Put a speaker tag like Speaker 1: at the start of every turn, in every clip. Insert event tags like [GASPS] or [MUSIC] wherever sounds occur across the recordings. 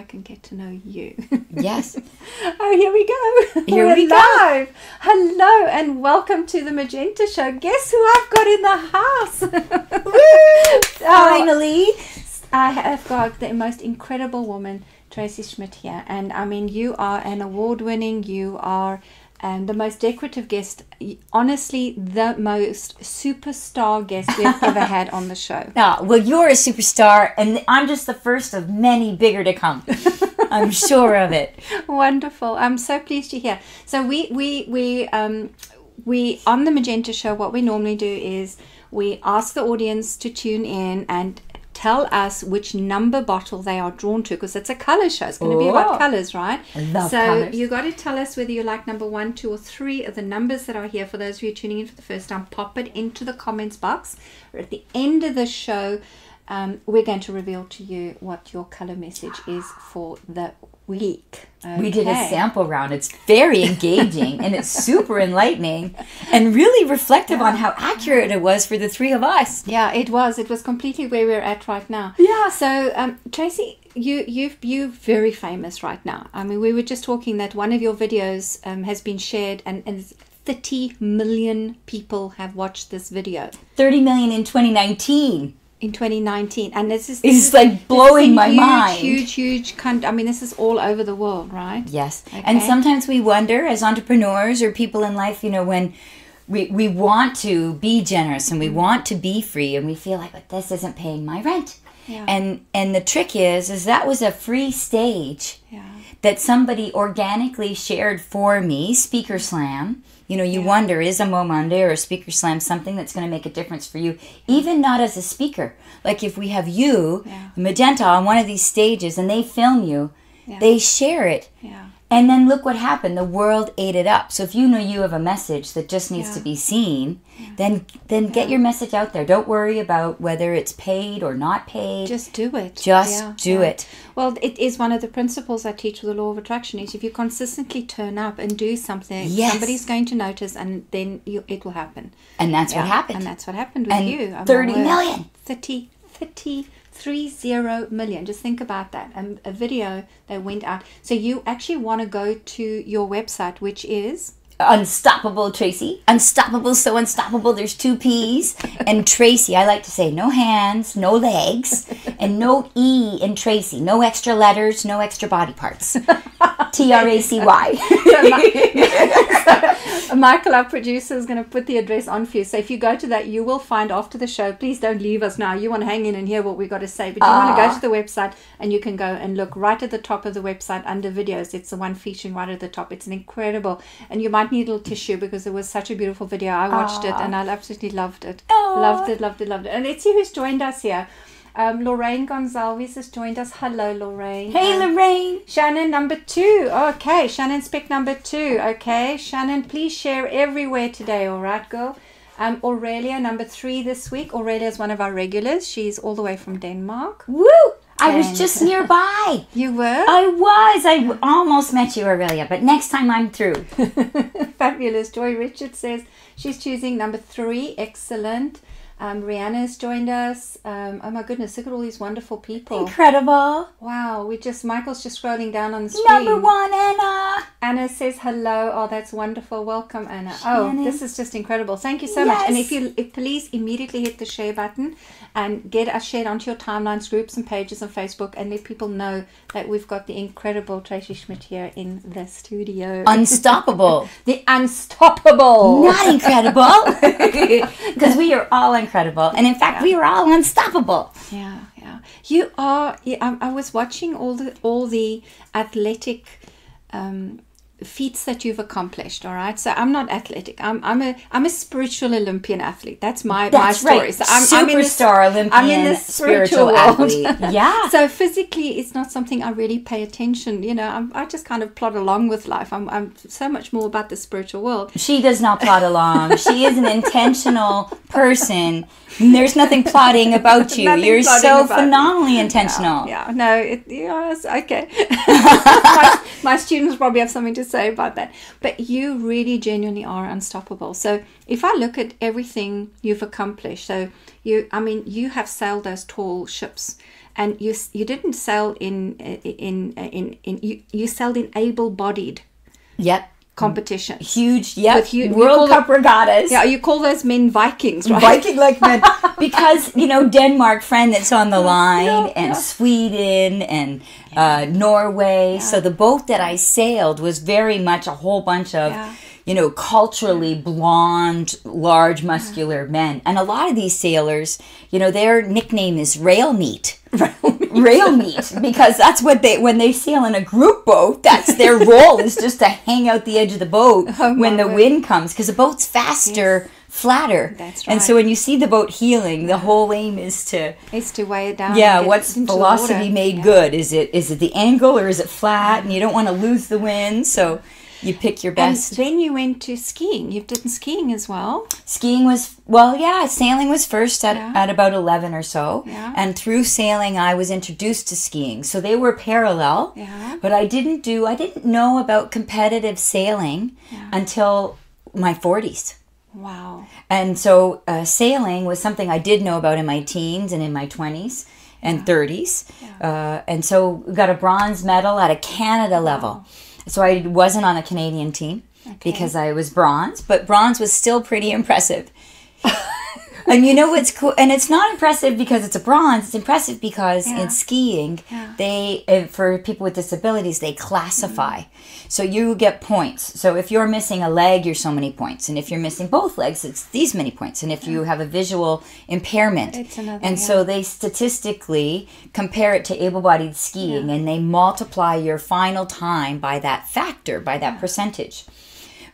Speaker 1: back and get to know you.
Speaker 2: Yes. [LAUGHS]
Speaker 1: oh, here we go.
Speaker 2: Here
Speaker 1: We're
Speaker 2: we go.
Speaker 1: Hello and welcome to the Magenta Show. Guess who I've got in the house? [LAUGHS] Oh,
Speaker 2: Finally.
Speaker 1: I have got the most incredible woman, Tracy Schmitt here, and I mean, you are an award-winning. You are um, the most decorative guest. Honestly, the most superstar guest we've [LAUGHS] ever had on the show.
Speaker 2: Ah, well, you're a superstar, and I'm just the first of many bigger to come. [LAUGHS] I'm sure of it.
Speaker 1: Wonderful. I'm so pleased to hear. So we we we um we on the Magenta show what we normally do is we ask the audience to tune in and tell us which number bottle they are drawn to because it's a color show. It's going to be about
Speaker 2: Oh.
Speaker 1: colors, right?
Speaker 2: I love
Speaker 1: so
Speaker 2: colours.
Speaker 1: you got to tell us whether you like number one, two, or three of the numbers that are here. For those of you tuning in for the first time, pop it into the comments box. Or at the end of the show, um, we're going to reveal to you what your color message is for the week.
Speaker 2: We did a sample round. It's very engaging and it's [LAUGHS] super enlightening and really reflective on how accurate it was for the three of us.
Speaker 1: Yeah, it was. It was completely where we're at right now.
Speaker 2: Yeah.
Speaker 1: So, um, Tracy, you you've you're very famous right now. I mean, we were just talking that one of your videos um, has been shared, and and 30 million people have watched this video
Speaker 2: 30 million in 2019
Speaker 1: in 2019, and this is
Speaker 2: is
Speaker 1: this
Speaker 2: like
Speaker 1: this is
Speaker 2: blowing
Speaker 1: in
Speaker 2: my
Speaker 1: huge,
Speaker 2: mind.
Speaker 1: Huge, huge. Con- I mean, this is all over the world, right?
Speaker 2: Yes. And sometimes we wonder as entrepreneurs or people in life, you know, when we, we want to be generous and we mm. want to be free and we feel like, but this isn't paying my rent.
Speaker 1: Yeah.
Speaker 2: And and the trick is is that was a free stage
Speaker 1: Yeah.
Speaker 2: that somebody organically shared for me, Speaker Slam. You know, you wonder is a Mo Monday or a Speaker Slam something that's going to make a difference for you, even not as a speaker. Like if we have you,
Speaker 1: Yeah.
Speaker 2: Magenta, on one of these stages and they film you,
Speaker 1: Yeah.
Speaker 2: they share it.
Speaker 1: Yeah.
Speaker 2: And then look what happened. The world ate it up. So if you know you have a message that just needs
Speaker 1: Yeah.
Speaker 2: to be seen, then then get your message out there. Don't worry about whether it's paid or not paid.
Speaker 1: Just do it.
Speaker 2: Just
Speaker 1: Yeah,
Speaker 2: do
Speaker 1: yeah.
Speaker 2: it.
Speaker 1: Well, it is one of the principles I teach with the law of attraction is if you consistently turn up and do something,
Speaker 2: Yes.
Speaker 1: somebody's going to notice and then you, it will happen.
Speaker 2: And that's what happened.
Speaker 1: And that's what happened with
Speaker 2: And
Speaker 1: you. Oh, my
Speaker 2: 30
Speaker 1: word. 30, 30, 30 million. Just think about that. Um, a video that went out. So you actually want to go to your website, which is
Speaker 2: Unstoppable Tracy. Unstoppable, so unstoppable. There's two P's. And Tracy, I like to say no hands, no legs, [LAUGHS] and no E in Tracy. No extra letters, no extra body parts. [LAUGHS] T R A C Y. [LAUGHS]
Speaker 1: Michael, our producer, is going to put the address on for you. So if you go to that, you will find after the show. Please don't leave us now. You want to hang in and hear what we got to say, but you want to go ah. to the website and you can go and look right at the top of the website under videos. It's the one featuring right at the top. It's an incredible, and you might need a little tissue because it was such a beautiful video. I watched it and I absolutely loved it.
Speaker 2: Aw.
Speaker 1: Loved it, loved it, loved it. And let's see who's joined us here. Um, Lorraine Gonzalez has joined us. Hello, Lorraine.
Speaker 2: Hey,
Speaker 1: Um,
Speaker 2: Lorraine.
Speaker 1: Shannon number two. Okay, Shannon's pick number two. Okay, Shannon, please share everywhere today. All right, girl. Um, Aurelia number three this week. Aurelia is one of our regulars. She's all the way from Denmark.
Speaker 2: Woo! I was just [LAUGHS] nearby.
Speaker 1: You were
Speaker 2: I was. I almost met you, Aurelia, but next time I'm through. [LAUGHS]
Speaker 1: fabulous. Joy Richards says she's choosing number three. Excellent. Um, Rihanna's joined us. Um, oh my goodness, look at all these wonderful people.
Speaker 2: Incredible.
Speaker 1: Wow, we just Michael's just scrolling down on the screen.
Speaker 2: Number one, Anna.
Speaker 1: Anna says hello. Oh, that's wonderful. Welcome, Anna.
Speaker 2: Shannon.
Speaker 1: Oh, this is just incredible. Thank you so much. And if you if please immediately hit the share button and get us shared onto your timelines, groups, and pages on Facebook, and let people know that we've got the incredible Tracy Schmitt here in the studio.
Speaker 2: Unstoppable. [LAUGHS]
Speaker 1: the unstoppable.
Speaker 2: Not incredible. [LAUGHS] [LAUGHS] Because we are all incredible. And in fact, we are all unstoppable.
Speaker 1: Yeah, yeah. You are. Yeah, I, I was watching all the all the athletic um, feats that you've accomplished. All right. So I'm not athletic. I'm I'm a I'm a spiritual Olympian athlete. That's my
Speaker 2: That's
Speaker 1: my story.
Speaker 2: right.
Speaker 1: So I'm, I'm in this-
Speaker 2: Superstar Olympian
Speaker 1: I'm in the spiritual,
Speaker 2: spiritual
Speaker 1: world.
Speaker 2: athlete. [LAUGHS] Yeah.
Speaker 1: so physically, it's not something I really pay attention. You know, I'm, I just kind of plod along with life. I'm I'm so much more about the spiritual world.
Speaker 2: She does not plot along. She is an intentional person. There's nothing plotting about [LAUGHS] you. You're so
Speaker 1: about me.
Speaker 2: phenomenally intentional.
Speaker 1: Yeah, no, it, yes, okay. [LAUGHS] my, my students probably have something to say about that. But you really genuinely are unstoppable. So if I look at everything you've accomplished, so you, I mean, you have sailed those tall ships. and you you didn't sail in in in in you you sailed in able-bodied
Speaker 2: Yep.
Speaker 1: Competitions.
Speaker 2: Huge, yeah.
Speaker 1: With you
Speaker 2: World Cup regattas.
Speaker 1: Yeah, you call those men Vikings, right?
Speaker 2: Viking like men [LAUGHS] because you know Denmark friend that's on the line
Speaker 1: Yeah,
Speaker 2: and
Speaker 1: yeah.
Speaker 2: Sweden and uh, Norway. So the boat that I sailed was very much a whole bunch of
Speaker 1: Yeah.
Speaker 2: you know culturally blonde, large, muscular men, and a lot of these sailors, you know, their nickname is rail meat. Rail meat. Because that's what they when they sail in a group boat that's their [LAUGHS] role is just to hang out the edge of the boat
Speaker 1: Oh,
Speaker 2: when the
Speaker 1: word.
Speaker 2: wind comes because the boat's faster flatter.
Speaker 1: That's
Speaker 2: and so when you see the boat heeling the whole aim is to
Speaker 1: Is to weigh it down.
Speaker 2: yeah what's
Speaker 1: it
Speaker 2: velocity made
Speaker 1: Yeah.
Speaker 2: good? Is it is it the angle or is it flat? And you don't want to lose the wind so you pick your
Speaker 1: And
Speaker 2: best
Speaker 1: then you went to skiing. You've done skiing as well.
Speaker 2: skiing was well yeah sailing was first at,
Speaker 1: Yeah.
Speaker 2: at about 11 or so
Speaker 1: Yeah.
Speaker 2: and through sailing i was introduced to skiing so they were parallel
Speaker 1: Yeah.
Speaker 2: but i didn't do i didn't know about competitive sailing until my 40s
Speaker 1: Wow.
Speaker 2: and so uh, sailing was something i did know about in my teens and in my 20s and 30s uh, and so got a bronze medal at a canada level so i wasn't on the canadian team because i was bronze but bronze was still pretty [LAUGHS] impressive and you know what's cool and it's not impressive because it's a bronze it's impressive because
Speaker 1: Yeah.
Speaker 2: in skiing
Speaker 1: Yeah.
Speaker 2: they for people with disabilities they classify. So you get points. So if you're missing a leg you're so many points. And if you're missing both legs it's these many points. And if you have a visual impairment
Speaker 1: It's another,
Speaker 2: and
Speaker 1: yeah.
Speaker 2: so they statistically compare it to able-bodied skiing and they multiply your final time by that factor by that percentage.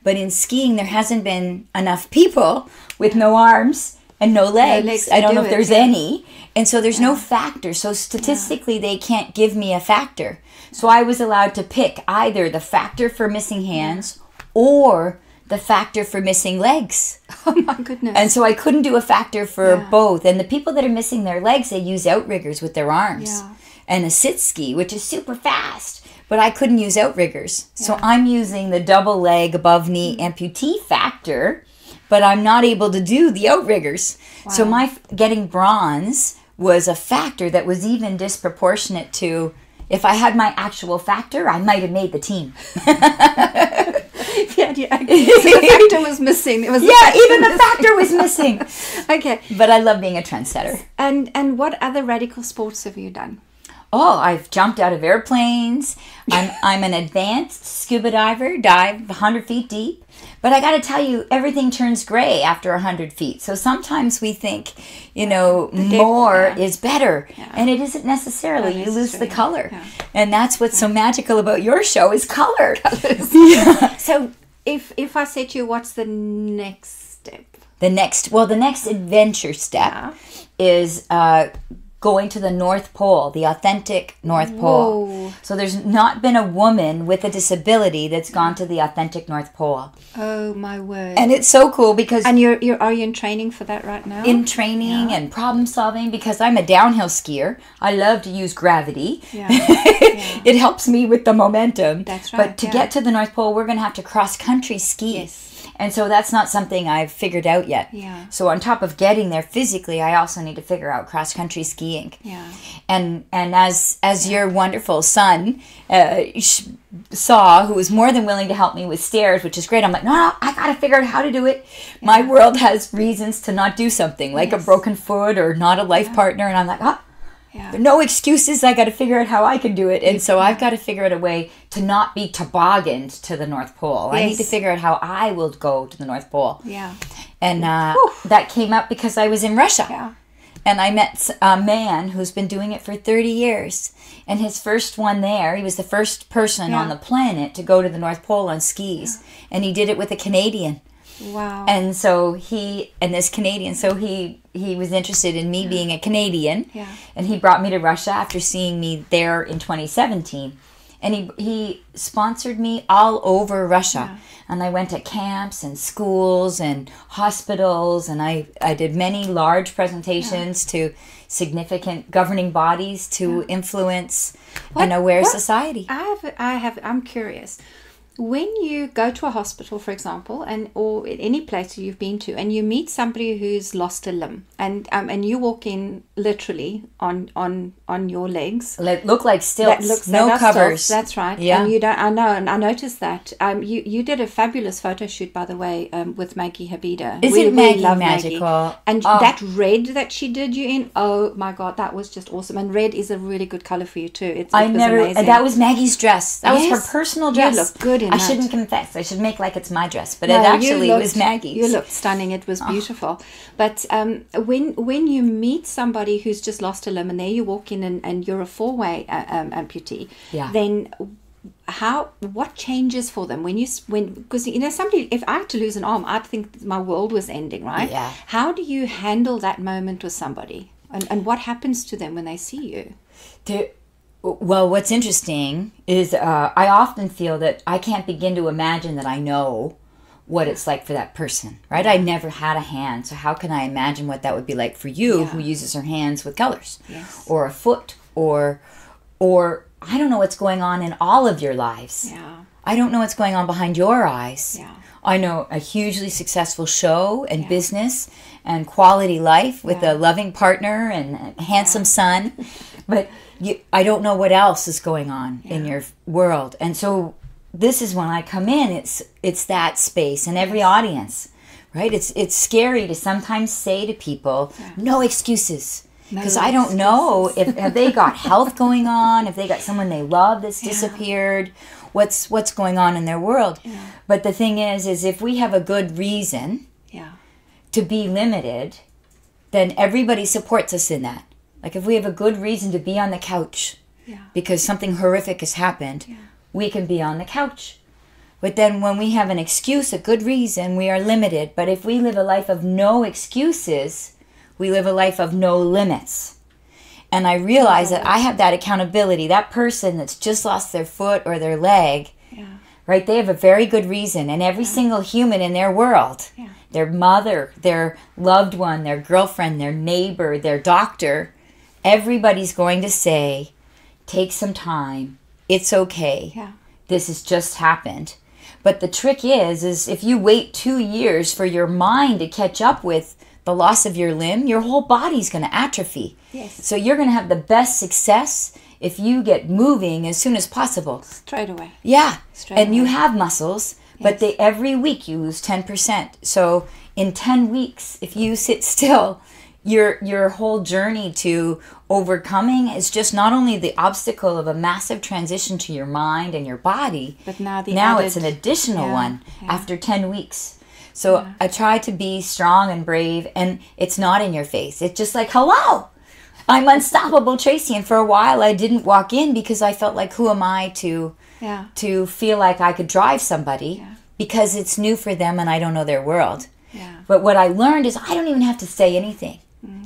Speaker 2: But in skiing, there hasn't been enough people with no arms and no legs.
Speaker 1: legs
Speaker 2: I don't know
Speaker 1: do
Speaker 2: if
Speaker 1: it,
Speaker 2: there's
Speaker 1: yeah.
Speaker 2: any. And so there's no factor. So statistically, they can't give me a factor. So I was allowed to pick either the factor for missing hands or the factor for missing legs. [LAUGHS]
Speaker 1: Oh my goodness.
Speaker 2: And so I couldn't do a factor for
Speaker 1: Yeah.
Speaker 2: both. And the people that are missing their legs, they use outriggers with their arms.
Speaker 1: Yeah.
Speaker 2: And a sit ski, which is super fast. But I couldn't use outriggers. So I'm using the double leg above knee
Speaker 1: Mm-hmm.
Speaker 2: amputee factor, but I'm not able to do the outriggers. So my getting bronze was a factor that was even disproportionate to if I had my actual factor, I might have made the team. [LAUGHS]
Speaker 1: yeah, yeah. So [LAUGHS] the factor was missing. It was the
Speaker 2: Yeah,
Speaker 1: factor [LAUGHS]
Speaker 2: even the factor was missing.
Speaker 1: Okay.
Speaker 2: But I love being a trendsetter.
Speaker 1: And and what other radical sports have you done?
Speaker 2: Oh, I've jumped out of airplanes. I'm I'm an advanced scuba diver, dive 100 feet deep. But I got to tell you, everything turns gray after 100 feet. So sometimes we think, you know, more
Speaker 1: yeah.
Speaker 2: is better, and it isn't necessarily.
Speaker 1: Not
Speaker 2: you lose the color,
Speaker 1: yeah.
Speaker 2: and that's what's so magical about your show is color. [LAUGHS] [LAUGHS]
Speaker 1: So if if I say to you, what's the next step?
Speaker 2: The next, well, the next adventure step
Speaker 1: Yeah.
Speaker 2: is uh, going to the North Pole, the authentic North Pole.
Speaker 1: Whoa.
Speaker 2: So there's not been a woman with a disability that's gone to the authentic North Pole,
Speaker 1: Oh my word!
Speaker 2: and it's so cool because
Speaker 1: And you're you're are you in training for that right now?
Speaker 2: in training and problem solving because I'm a downhill skier. I love to use gravity.
Speaker 1: Yeah. [LAUGHS]
Speaker 2: it helps me with the momentum.
Speaker 1: That's right.
Speaker 2: But to
Speaker 1: yeah.
Speaker 2: get to the North Pole, we're going to have to cross country ski.
Speaker 1: Yes.
Speaker 2: And so that's not something I've figured out yet.
Speaker 1: Yeah.
Speaker 2: So on top of getting there physically, I also need to figure out cross country skiing.
Speaker 1: Yeah.
Speaker 2: And and as as your wonderful son uh, sh- saw, who was more than willing to help me with stairs, which is great. I'm like, no, no, I got to figure out how to do it. My world has reasons to not do something, like a broken foot or not a life partner, and I'm like, ah,
Speaker 1: Yeah.
Speaker 2: no excuses. I got to figure out how I can do it. And so I've got to figure out a way to not be tobogganed to the North Pole. I need to figure out how I will go to the North Pole.
Speaker 1: Yeah.
Speaker 2: And uh, that came up because I was in Russia.
Speaker 1: Yeah.
Speaker 2: And I met a man who's been doing it for 30 years. And his first one there, he was the first person on the planet to go to the North Pole on skis. And he did it with a Canadian
Speaker 1: Wow.
Speaker 2: and so he and this Canadian, so he he was interested in me being a Canadian,
Speaker 1: Yeah.
Speaker 2: and he brought me to Russia after seeing me there in 2017, and he he sponsored me all over Russia, and I went to camps and schools and hospitals, and I I did many large presentations to significant governing bodies to influence an aware
Speaker 1: what-
Speaker 2: society.
Speaker 1: I have I have I'm curious. When you go to a hospital, for example, and or any place you've been to, and you meet somebody who's lost a limb, and um, and you walk in literally on on on your legs,
Speaker 2: Like, look like stilts,
Speaker 1: that looks
Speaker 2: no
Speaker 1: that
Speaker 2: covers.
Speaker 1: stilts, That's right.
Speaker 2: Yeah.
Speaker 1: And you don't. I know, and I noticed that. Um, you you did a fabulous photo shoot, by the way, um, with Maggie Habida.
Speaker 2: Isn't Maggie magical?
Speaker 1: And
Speaker 2: Oh.
Speaker 1: that red that she did you in, oh my god, that was just awesome. And red is a really good color for you too. It's
Speaker 2: I
Speaker 1: it
Speaker 2: never.
Speaker 1: amazing.
Speaker 2: That was Maggie's dress. That was her personal dress You
Speaker 1: look good in
Speaker 2: I shouldn't confess. I should make like it's my dress, but
Speaker 1: No,
Speaker 2: it actually
Speaker 1: looked-
Speaker 2: was Maggie's.
Speaker 1: You looked stunning. It was beautiful. But um, when when you meet somebody who's just lost a limb, and there you walk in, and, and you're a four way uh, um, amputee,
Speaker 2: Yeah.
Speaker 1: then how what changes for them when you when because you know somebody if I had to lose an arm, I'd think my world was ending, right?
Speaker 2: Yeah.
Speaker 1: How do you handle that moment with somebody, and and what happens to them when they see you?
Speaker 2: To- well, what's interesting is uh, I often feel that I can't begin to imagine that I know what it's like for that person, right? I never had a hand, so how can I imagine what that would be like for you
Speaker 1: Yeah.
Speaker 2: who uses her hands with colors,
Speaker 1: Yes.
Speaker 2: or a foot, or or I don't know what's going on in all of your lives.
Speaker 1: Yeah.
Speaker 2: I don't know what's going on behind your eyes.
Speaker 1: Yeah.
Speaker 2: I know a hugely successful show and business and quality life with
Speaker 1: Yeah.
Speaker 2: a loving partner and a handsome son, [LAUGHS] but you, I don't know what else is going on in your world. And so this is when I come in. It's it's that space and every audience, right? It's it's scary to sometimes say to people, "No excuses." Because I don't know if have they got health [LAUGHS] going on, if they got someone they love that's disappeared, what's what's going on in their world. But the thing is, is if we have a good reason
Speaker 1: Yeah.
Speaker 2: to be limited, then everybody supports us in that. Like if we have a good reason to be on the couch
Speaker 1: Yeah.
Speaker 2: because something horrific has happened, we can be on the couch. But then when we have an excuse, a good reason, we are limited. But if we live a life of no excuses, we live a life of no limits. And I realize that I have that accountability. That person that's just lost their foot or their leg,
Speaker 1: Yeah.
Speaker 2: right? They have a very good reason. And every single human in their world,
Speaker 1: Yeah.
Speaker 2: their mother, their loved one, their girlfriend, their neighbor, their doctor, everybody's going to say, take some time. It's okay.
Speaker 1: Yeah.
Speaker 2: This has just happened. But the trick is, is if you wait two years for your mind to catch up with the loss of your limb, your whole body's going to atrophy.
Speaker 1: Yes.
Speaker 2: So you're going to have the best success if you get moving as soon as possible.
Speaker 1: Straight away.
Speaker 2: Yeah.
Speaker 1: Straight
Speaker 2: and you have muscles, but
Speaker 1: Yes.
Speaker 2: they every week you lose 10%. So in 10 weeks, if you sit [LAUGHS] still, your your whole journey to overcoming is just not only the obstacle of a massive transition to your mind and your body,
Speaker 1: But now the
Speaker 2: now
Speaker 1: added-
Speaker 2: it's an additional
Speaker 1: Yeah,
Speaker 2: one
Speaker 1: yeah.
Speaker 2: after 10 weeks. So I try to be strong and brave and it's not in your face. It's just like, "Hello. I'm unstoppable, Tracy." And for a while I didn't walk in because I felt like who am I to
Speaker 1: Yeah.
Speaker 2: to feel like I could drive somebody
Speaker 1: Yeah.
Speaker 2: because it's new for them and I don't know their world.
Speaker 1: Yeah.
Speaker 2: But what I learned is I don't even have to say anything.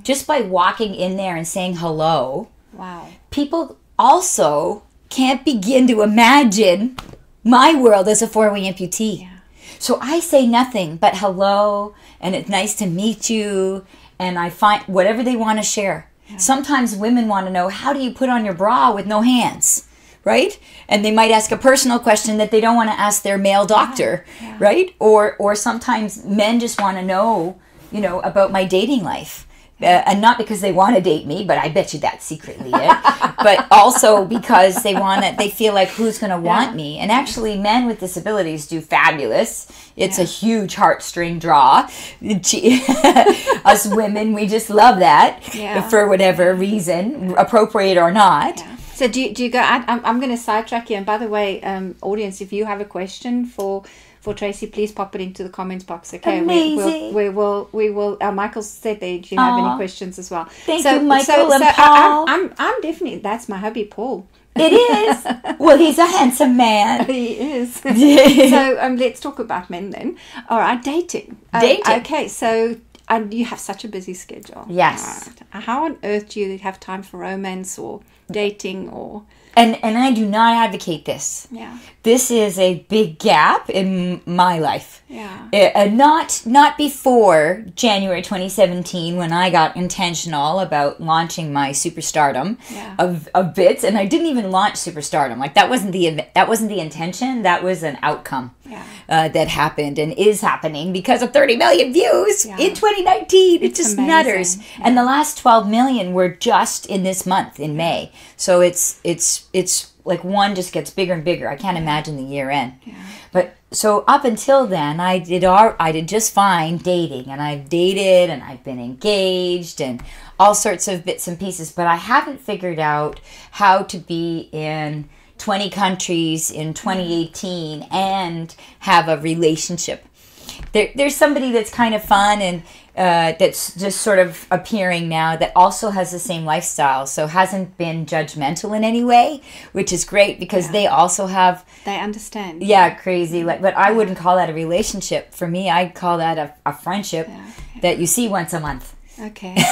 Speaker 2: Just by walking in there and saying hello,
Speaker 1: Wow.
Speaker 2: people also can't begin to imagine my world as a four-way amputee.
Speaker 1: Yeah.
Speaker 2: So I say nothing but hello and it's nice to meet you and I find whatever they want to share. Sometimes women want to know how do you put on your bra with no hands? Right? And they might ask a personal question that they don't want to ask their male doctor, right? Or or sometimes men just want to know, you know, about my dating life. Uh, and not because they want to date me, but I bet you that's secretly it. but also because they want to, they feel like who's going to want me. And actually, men with disabilities do fabulous. It's a huge heartstring draw. [LAUGHS] Us women, we just love that
Speaker 1: Yeah.
Speaker 2: for whatever reason, appropriate or not.
Speaker 1: So do you, do you go? I, I'm, I'm going to sidetrack you. And by the way, um, audience, if you have a question for for Tracy, please pop it into the comments box. Okay,
Speaker 2: Amazing.
Speaker 1: We, will we will we will. Uh, Michael said there. Do you have
Speaker 2: Aw.
Speaker 1: any questions as well?
Speaker 2: Thank you, Michael and
Speaker 1: I,
Speaker 2: Paul.
Speaker 1: I'm, I'm I'm definitely that's my hubby Paul.
Speaker 2: It is. [LAUGHS] well, he's a handsome man.
Speaker 1: He is. [LAUGHS] so um, let's talk about men then. All right, dating. Um,
Speaker 2: Dating.
Speaker 1: okay, so um, you have such a busy schedule.
Speaker 2: Yes.
Speaker 1: All how on earth do you have time for romance or dating or
Speaker 2: And and I do not advocate this.
Speaker 1: yeah
Speaker 2: This is a big gap in my life.
Speaker 1: yeah
Speaker 2: Uh, uh, not not before January 2017 when I got intentional about launching my superstardom
Speaker 1: Yeah.
Speaker 2: of, of bits and I didn't even launch superstardom like that wasn't the that wasn't the intention that was an outcome
Speaker 1: Yeah.
Speaker 2: uh, that happened and is happening because of 30 million views
Speaker 1: Yeah.
Speaker 2: in 2019 it just
Speaker 1: amazing.
Speaker 2: matters. And the last 12 million were just in this month in May. So it's it's it's like one just gets bigger and bigger. I can't imagine the year end. But so up until then, I did all, I did just fine dating, and I've dated and I've been engaged and all sorts of bits and pieces. But I haven't figured out how to be in 20 countries in 2018 and have a relationship. There, there's somebody that's kind of fun and uh, that's just sort of appearing now that also has the same lifestyle, so hasn't been judgmental in any way, which is great because they also have
Speaker 1: they understand.
Speaker 2: Yeah crazy like but i wouldn't call that a relationship. For me i'd call that a, a friendship that you see once a month
Speaker 1: okay. [LAUGHS]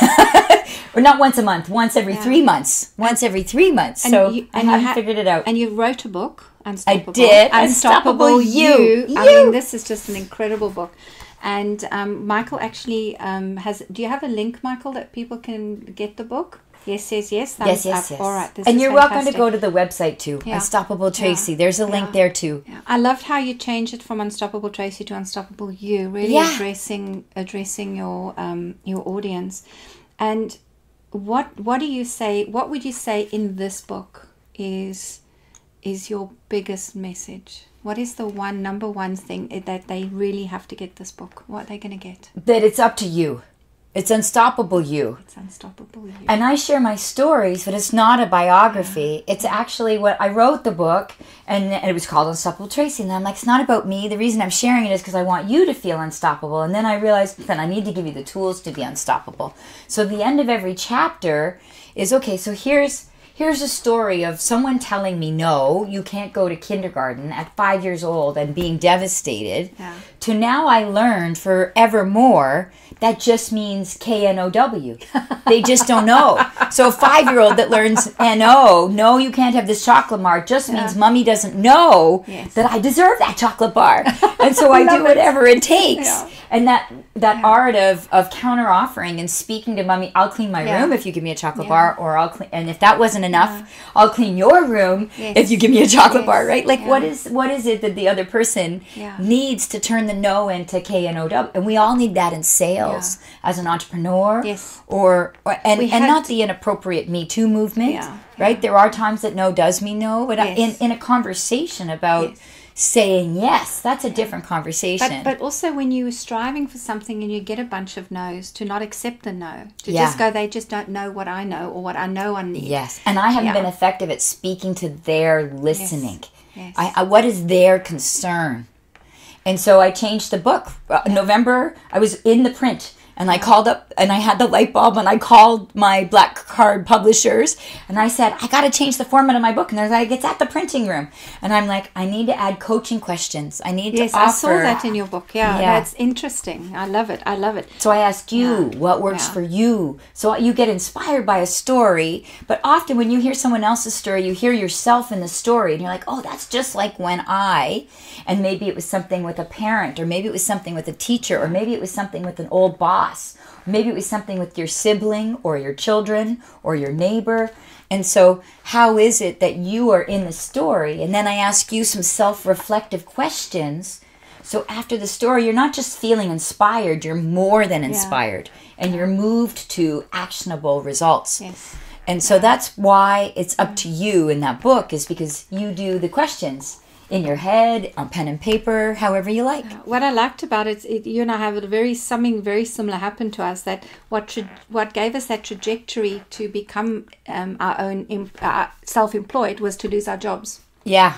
Speaker 2: Or not once a month once every three months once every three months. So
Speaker 1: you-
Speaker 2: i
Speaker 1: and you
Speaker 2: haven't
Speaker 1: ha-
Speaker 2: figured it out.
Speaker 1: and you wrote a book unstoppable.
Speaker 2: I did,
Speaker 1: unstoppable,
Speaker 2: Unstoppable
Speaker 1: you.
Speaker 2: You.
Speaker 1: i mean this is just an incredible book. And um, michael actually um, has do you have a link michael that people can get the book yes yes yes
Speaker 2: yes yes yes
Speaker 1: all right
Speaker 2: and you're welcome to go to the website too
Speaker 1: Yeah.
Speaker 2: unstoppable tracy there's a link
Speaker 1: Yeah.
Speaker 2: there too
Speaker 1: Yeah. I loved how you changed it from Unstoppable Tracy to Unstoppable You. Really
Speaker 2: Yeah.
Speaker 1: addressing addressing your um, your audience. And what what do you say? What would you say in this book is is your biggest message? What is the one number one thing that they really have to get this book? What are they going to get?
Speaker 2: that it's up to you it's unstoppable you
Speaker 1: It's Unstoppable You.
Speaker 2: and I share my stories, but it's not a biography. It's actually what I wrote the book, and it was called Unstoppable Tracy. And I'm like, it's not about me. The reason I'm sharing it is because I want you to feel unstoppable. And then I realized that I need to give you the tools to be unstoppable. So the end of every chapter is okay. So here's here's a story of someone telling me no, you can't go to kindergarten at five years old and being devastated.
Speaker 1: Yeah.
Speaker 2: To now I learned forevermore that just means K N O W. They just don't know. So a five year old that learns N O, no, you can't have this chocolate bar, just means mommy doesn't know
Speaker 1: Yes.
Speaker 2: that I deserve that chocolate bar. [LAUGHS] And so I do whatever it takes.
Speaker 1: Yeah.
Speaker 2: And that that art of, of counter offering and speaking to mommy, I'll clean my
Speaker 1: Yeah.
Speaker 2: room if you give me a chocolate
Speaker 1: Yeah.
Speaker 2: bar, or I'll clean and if that wasn't enough, I'll clean your room
Speaker 1: Yes.
Speaker 2: if you give me a chocolate
Speaker 1: Yes.
Speaker 2: bar, right? Like what
Speaker 1: Yeah.
Speaker 2: is what is it that the other person
Speaker 1: Yeah.
Speaker 2: needs to turn the no into K N O W? And we all need that in sales as an entrepreneur.
Speaker 1: Yes.
Speaker 2: Or, or and, and not the inappropriate Me Too movement.
Speaker 1: Yeah,
Speaker 2: Right? There are times that no does mean no, but I- in, in a conversation about
Speaker 1: Yes.
Speaker 2: saying yes, that's a different conversation.
Speaker 1: But, but also when you're striving for something and you get a bunch of no's, to not accept the no. To
Speaker 2: Yeah.
Speaker 1: just go, they just don't know what I know or what I know I need.
Speaker 2: Yes, and I haven't
Speaker 1: Yeah.
Speaker 2: been effective at speaking to their listening.
Speaker 1: Yes.
Speaker 2: I, I, what is their concern? And so I changed the book. Uh, November, I was in the print. And I called up and I had the light bulb and I called my black card publishers and I said, I got to change the format of my book. And they're like, it's at the printing room. And I'm like, I need to add coaching questions. I need
Speaker 1: Yes,
Speaker 2: to offer.
Speaker 1: I saw that in your book. Yeah,
Speaker 2: Yeah.
Speaker 1: that's interesting. I love it. I love it.
Speaker 2: So I asked you what works
Speaker 1: Yeah.
Speaker 2: for you. So you get inspired by a story, but often when you hear someone else's story, you hear yourself in the story and you're like, "Oh, that's just like when I." And maybe it was something with a parent or maybe it was something with a teacher or maybe it was something with an old boss. Maybe it was something with your sibling or your children or your neighbor. And so, how is it that you are in the story? And then I ask you some self reflective questions. So, after the story, you're not just feeling inspired, you're more than inspired and you're moved to actionable results.
Speaker 1: Yes.
Speaker 2: And so, that's why it's up to you in that book, is because you do the questions in your head, on pen and paper, however you like.
Speaker 1: What I liked about it, it you and I have a very something very similar happened to us. That what tra- what gave us that trajectory to become um, our own em- uh, self-employed was to lose our jobs.
Speaker 2: Yeah.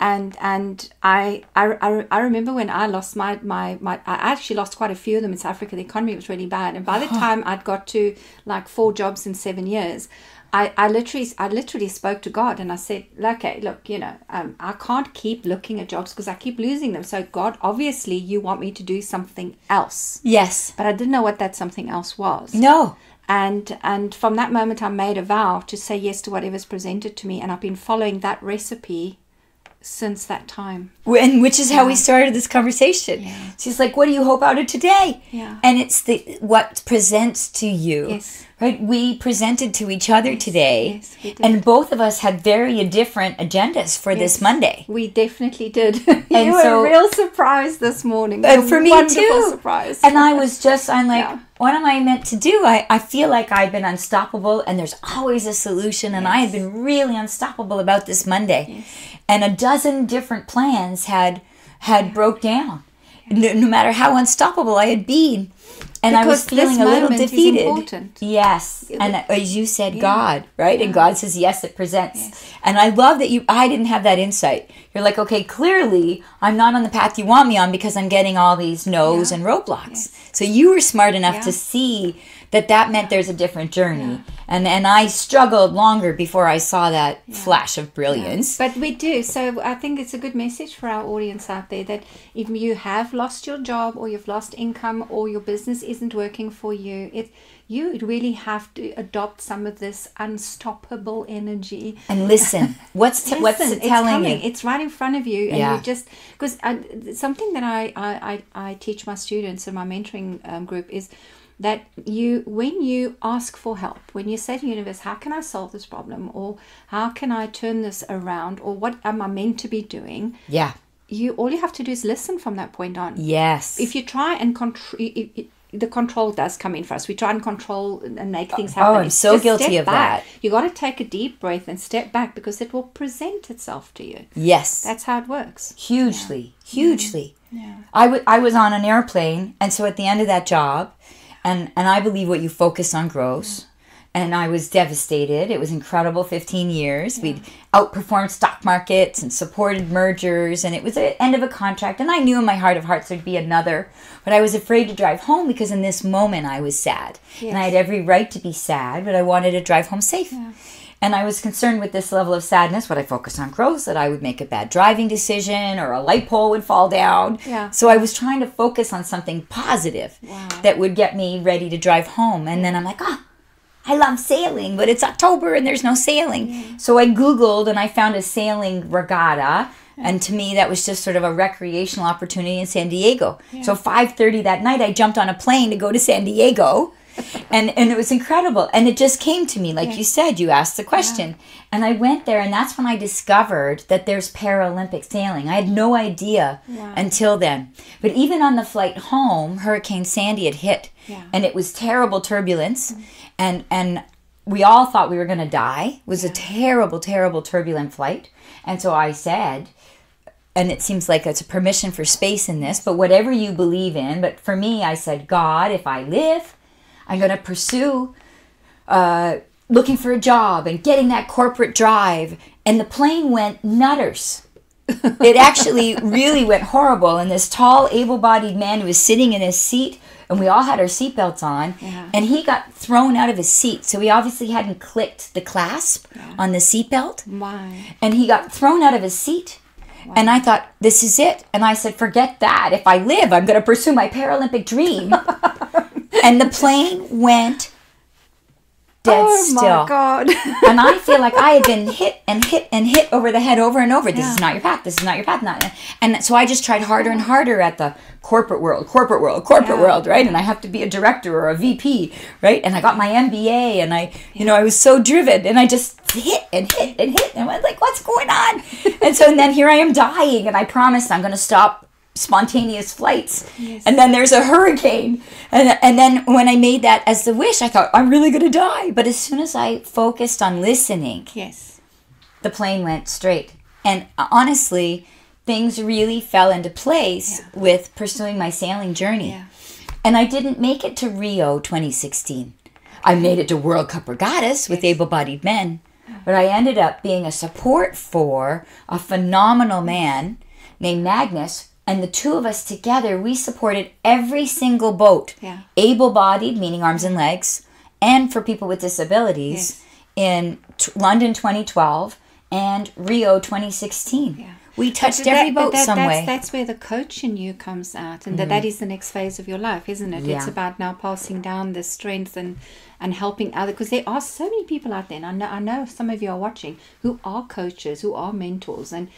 Speaker 1: and and I, I I I remember when I lost my, my my I actually lost quite a few of them in South Africa. The economy was really bad, and by the time I'd got to like four jobs in seven years, I, I literally I literally spoke to God and I said, okay, look, you know, um, I can't keep looking at jobs because I keep losing them. So God, obviously, you want me to do something else,
Speaker 2: Yes.
Speaker 1: but I didn't know what that something else was.
Speaker 2: No.
Speaker 1: And and from that moment, I made a vow to say yes to whatever's presented to me, and I've been following that recipe since that time.
Speaker 2: and which is how we started this conversation.
Speaker 1: Yeah.
Speaker 2: She's like, "What do you hope out of today?"
Speaker 1: Yeah.
Speaker 2: and it's the what presents to you.
Speaker 1: Yes.
Speaker 2: Right. We presented to each other today,
Speaker 1: yes, we did.
Speaker 2: and both of us had very different agendas for this Monday.
Speaker 1: We definitely did. [LAUGHS] you were
Speaker 2: so-
Speaker 1: a real surprise this morning.
Speaker 2: Uh,
Speaker 1: A
Speaker 2: for me too.
Speaker 1: Surprise.
Speaker 2: And I was just, I'm [LAUGHS] like,
Speaker 1: Yeah.
Speaker 2: what am I meant to do? I, I feel like I've been unstoppable and there's always a solution. And I had been really unstoppable about this Monday. And a dozen different plans had had broke down. No, no matter how unstoppable I had been. And I was
Speaker 1: Because
Speaker 2: feeling a little defeated. Yes. And as you said, God, right? And God says, yes, it presents. And I love that you, I didn't have that insight. You're like, okay, clearly I'm not on the path you want me on because I'm getting all these no's
Speaker 1: Yeah.
Speaker 2: and roadblocks. So you were smart enough
Speaker 1: Yeah.
Speaker 2: to see that that meant there's a different journey. And, and I struggled longer before I saw that flash of brilliance.
Speaker 1: But we do. So I think it's a good message for our audience out there that if you have lost your job or you've lost income or your business isn't working for you, it you really have to adopt some of this unstoppable energy.
Speaker 2: And listen, [LAUGHS] what's, t- what's it telling
Speaker 1: coming.
Speaker 2: you?
Speaker 1: It's right in front of you, and
Speaker 2: Yeah.
Speaker 1: you just because something that I, I I I teach my students in my mentoring um, group is that you when you ask for help when you say to the universe how can i solve this problem or how can i turn this around or what am i meant to be doing
Speaker 2: Yeah.
Speaker 1: you all you have to do is listen from that point on
Speaker 2: Yes.
Speaker 1: if you try and control the control does come in for us. We try and control and make uh, things oh, happen.
Speaker 2: Oh, I'm so
Speaker 1: Just
Speaker 2: guilty of
Speaker 1: back.
Speaker 2: that.
Speaker 1: You got to take a deep breath and step back because it will present itself to you.
Speaker 2: yes.
Speaker 1: That's how it works.
Speaker 2: hugely hugely
Speaker 1: Yeah.
Speaker 2: I wa- I was on an airplane and so at the end of that job and and i believe what you focus on grows. And i was devastated. It was incredible 15 years. We'd outperformed stock markets and supported mergers and it was the end of a contract. And i knew in my heart of hearts there'd be another but i was afraid to drive home because in this moment i was sad. And i had every right to be sad but i wanted to drive home safe and I was concerned with this level of sadness. What I focused on grows that I would make a bad driving decision or a light pole would fall down.
Speaker 1: Yeah.
Speaker 2: So I was trying to focus on something positive
Speaker 1: Wow.
Speaker 2: that would get me ready to drive home. And then I'm like, ah, I love sailing, but it's October and there's no sailing. Yeah. So I Googled and I found a sailing regatta. And to me, that was just sort of a recreational opportunity in San Diego. Yeah. So 5:30 that night, I jumped on a plane to go to San Diego, and and it was incredible. And it just came to me, like you said, you asked the question, and I went there, and that's when I discovered that there's Paralympic sailing. I had no idea until then. But even on the flight home, Hurricane Sandy had hit,
Speaker 1: Yeah.
Speaker 2: and it was terrible turbulence, mm-hmm. and and we all thought we were going to die. It was a terrible, terrible turbulent flight, and so I said and it seems like it's a permission for space in this, but whatever you believe in. But for me, I said, God, if I live, I'm going to pursue uh, looking for a job and getting that corporate drive. And the plane went nutters. it actually [LAUGHS] really went horrible. And this tall, able bodied man who was sitting in his seat, and we all had our seatbelts on,
Speaker 1: Yeah.
Speaker 2: and he got thrown out of his seat. So he obviously hadn't clicked the clasp on the seatbelt
Speaker 1: Why?
Speaker 2: and he got thrown out of his seat. And I thought, this is it. And I said, forget that. If I live, I'm going to pursue my Paralympic dream. [LAUGHS] and the plane went dead
Speaker 1: oh
Speaker 2: still.
Speaker 1: my God.
Speaker 2: and I feel like I had been hit and hit and hit over the head over and over. This
Speaker 1: Yeah.
Speaker 2: is not your path. This is not your path. Not. And so I just tried harder and harder at the corporate world, corporate world, corporate
Speaker 1: Yeah.
Speaker 2: world, right? And I have to be a director or a VP, right? And I got my MBA, and I, you know, I was so driven, and I just hit and hit and hit, and I was like, "What's going on?" and so, and then here I am dying, and I promised I'm going to stop spontaneous flights.
Speaker 1: Yes.
Speaker 2: and then there's a hurricane. And, and then when i made that as the wish i thought i'm really going to die. But as soon as i focused on listening
Speaker 1: yes.
Speaker 2: the plane went straight. And uh, honestly things really fell into place with pursuing my sailing journey.
Speaker 1: Yeah.
Speaker 2: and i didn't make it to rio 2016 i made it to world cup regattas with able-bodied men. But i ended up being a support for a phenomenal man named magnus and the two of us together we supported every single boat
Speaker 1: Yeah.
Speaker 2: able-bodied meaning arms and legs and for people with disabilities
Speaker 1: Yes.
Speaker 2: in t- london 2012 and rio 2016
Speaker 1: Yeah.
Speaker 2: we touched
Speaker 1: But
Speaker 2: every
Speaker 1: that-
Speaker 2: boat
Speaker 1: that-
Speaker 2: some
Speaker 1: that's,
Speaker 2: way. Mm.
Speaker 1: That's where the coach in you comes out, and that, that is the next phase of your life, isn't it? It's about now passing down the strength and and helping other because there are so many people out there. And I know I know some of you are watching who are coaches, who are mentors, and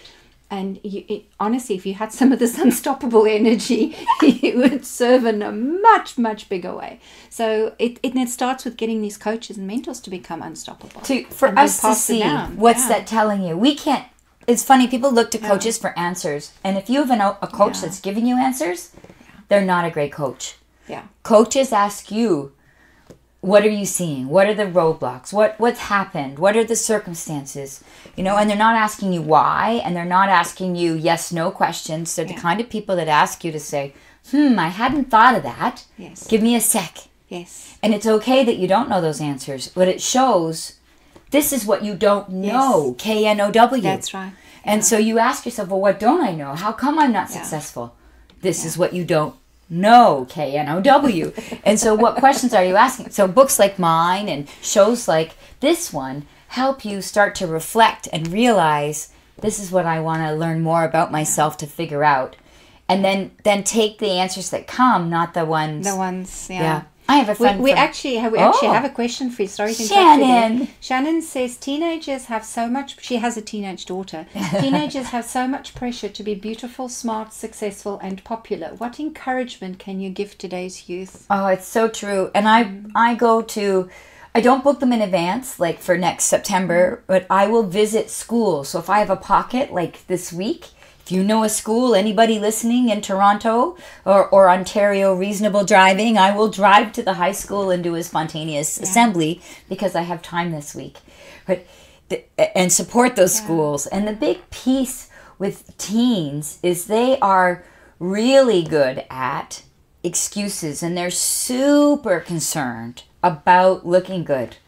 Speaker 1: and you, it, honestly, if you had some of this [LAUGHS] unstoppable energy, [LAUGHS] you would serve in a much much bigger way. So it it, it starts with getting these coaches and mentors to become unstoppable.
Speaker 2: to for
Speaker 1: and
Speaker 2: us to see what's
Speaker 1: Yeah.
Speaker 2: that telling you we can't it's funny people look to coaches for answers and if you have an, a coach
Speaker 1: Yeah.
Speaker 2: that's giving you answers they're not a great coach
Speaker 1: Yeah.
Speaker 2: coaches ask you what are you seeing what are the roadblocks what what's happened what are the circumstances you know and they're not asking you why and they're not asking you yes no questions they're the kind of people that ask you to say hmm i hadn't thought of that
Speaker 1: Yes.
Speaker 2: give me a sec
Speaker 1: Yes.
Speaker 2: and it's okay that you don't know those answers, but it shows this is what you don't know. K N O W.
Speaker 1: That's right.
Speaker 2: And so you ask yourself, well, what don't I know? How come I'm not
Speaker 1: Yeah.
Speaker 2: successful? This is what you don't know. K N O W. and so what questions are you asking? So books like mine and shows like this one help you start to reflect and realize this is what I want to learn more about myself to figure out. And then then take the answers that come, not the ones
Speaker 1: The ones, yeah.
Speaker 2: yeah. I have a
Speaker 1: We,
Speaker 2: friend
Speaker 1: we
Speaker 2: from-
Speaker 1: actually have we actually
Speaker 2: Oh.
Speaker 1: have a question for you. Sorry to interrupt you.
Speaker 2: Shannon.
Speaker 1: Shannon says teenagers have so much. She has a teenage daughter. [LAUGHS] teenagers have so much pressure to be beautiful, smart, successful, and popular. What encouragement can you give today's youth?
Speaker 2: Oh, it's so true. And I I go to I don't book them in advance like for next September, but I will visit schools. So if I have a pocket like this week, if you know a school, anybody listening in Toronto or, or Ontario reasonable driving, I will drive to the high school and do a spontaneous assembly because I have time this week. But and support those schools. And the big piece with teens is they are really good at excuses and they're super concerned about looking good.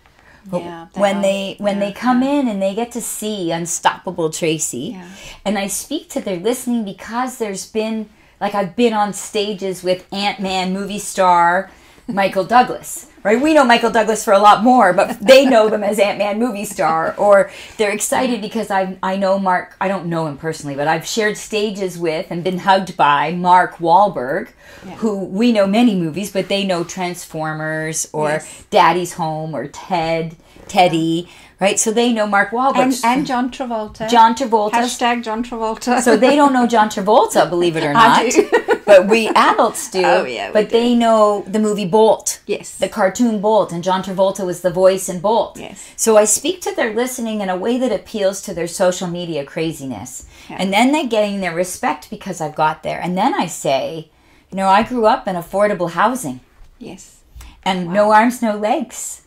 Speaker 1: Yeah, they
Speaker 2: when they when
Speaker 1: Yeah,
Speaker 2: they come in and they get to see unstoppable Tracy
Speaker 1: Yeah.
Speaker 2: and I speak to their listening because there's been like I've been on stages with Ant-Man movie star Michael Douglas. Right? We know Michael Douglas for a lot more, but they know them as Ant-Man movie star or they're excited because I I know Mark I don't know him personally, but I've shared stages with and been hugged by Mark Wahlberg, who we know many movies, but they know Transformers or
Speaker 1: Yes.
Speaker 2: Daddy's Home or Ted, Teddy, right? So they know Mark Wahlberg.
Speaker 1: And, and John Travolta.
Speaker 2: John Travolta.
Speaker 1: Hashtag John Travolta.
Speaker 2: So they don't know John Travolta, believe it or [LAUGHS] not.
Speaker 1: do. [LAUGHS]
Speaker 2: but we adults do.
Speaker 1: Oh, yeah,
Speaker 2: but they know the movie Bolt.
Speaker 1: Yes.
Speaker 2: The cartoon Bolt, and John Travolta was the voice in Bolt.
Speaker 1: Yes.
Speaker 2: So I speak to their listening in a way that appeals to their social media craziness.
Speaker 1: Yeah.
Speaker 2: And then they're getting their respect because I've got there. And then I say, you know, I grew up in affordable housing
Speaker 1: yes.
Speaker 2: and no arms, no legs.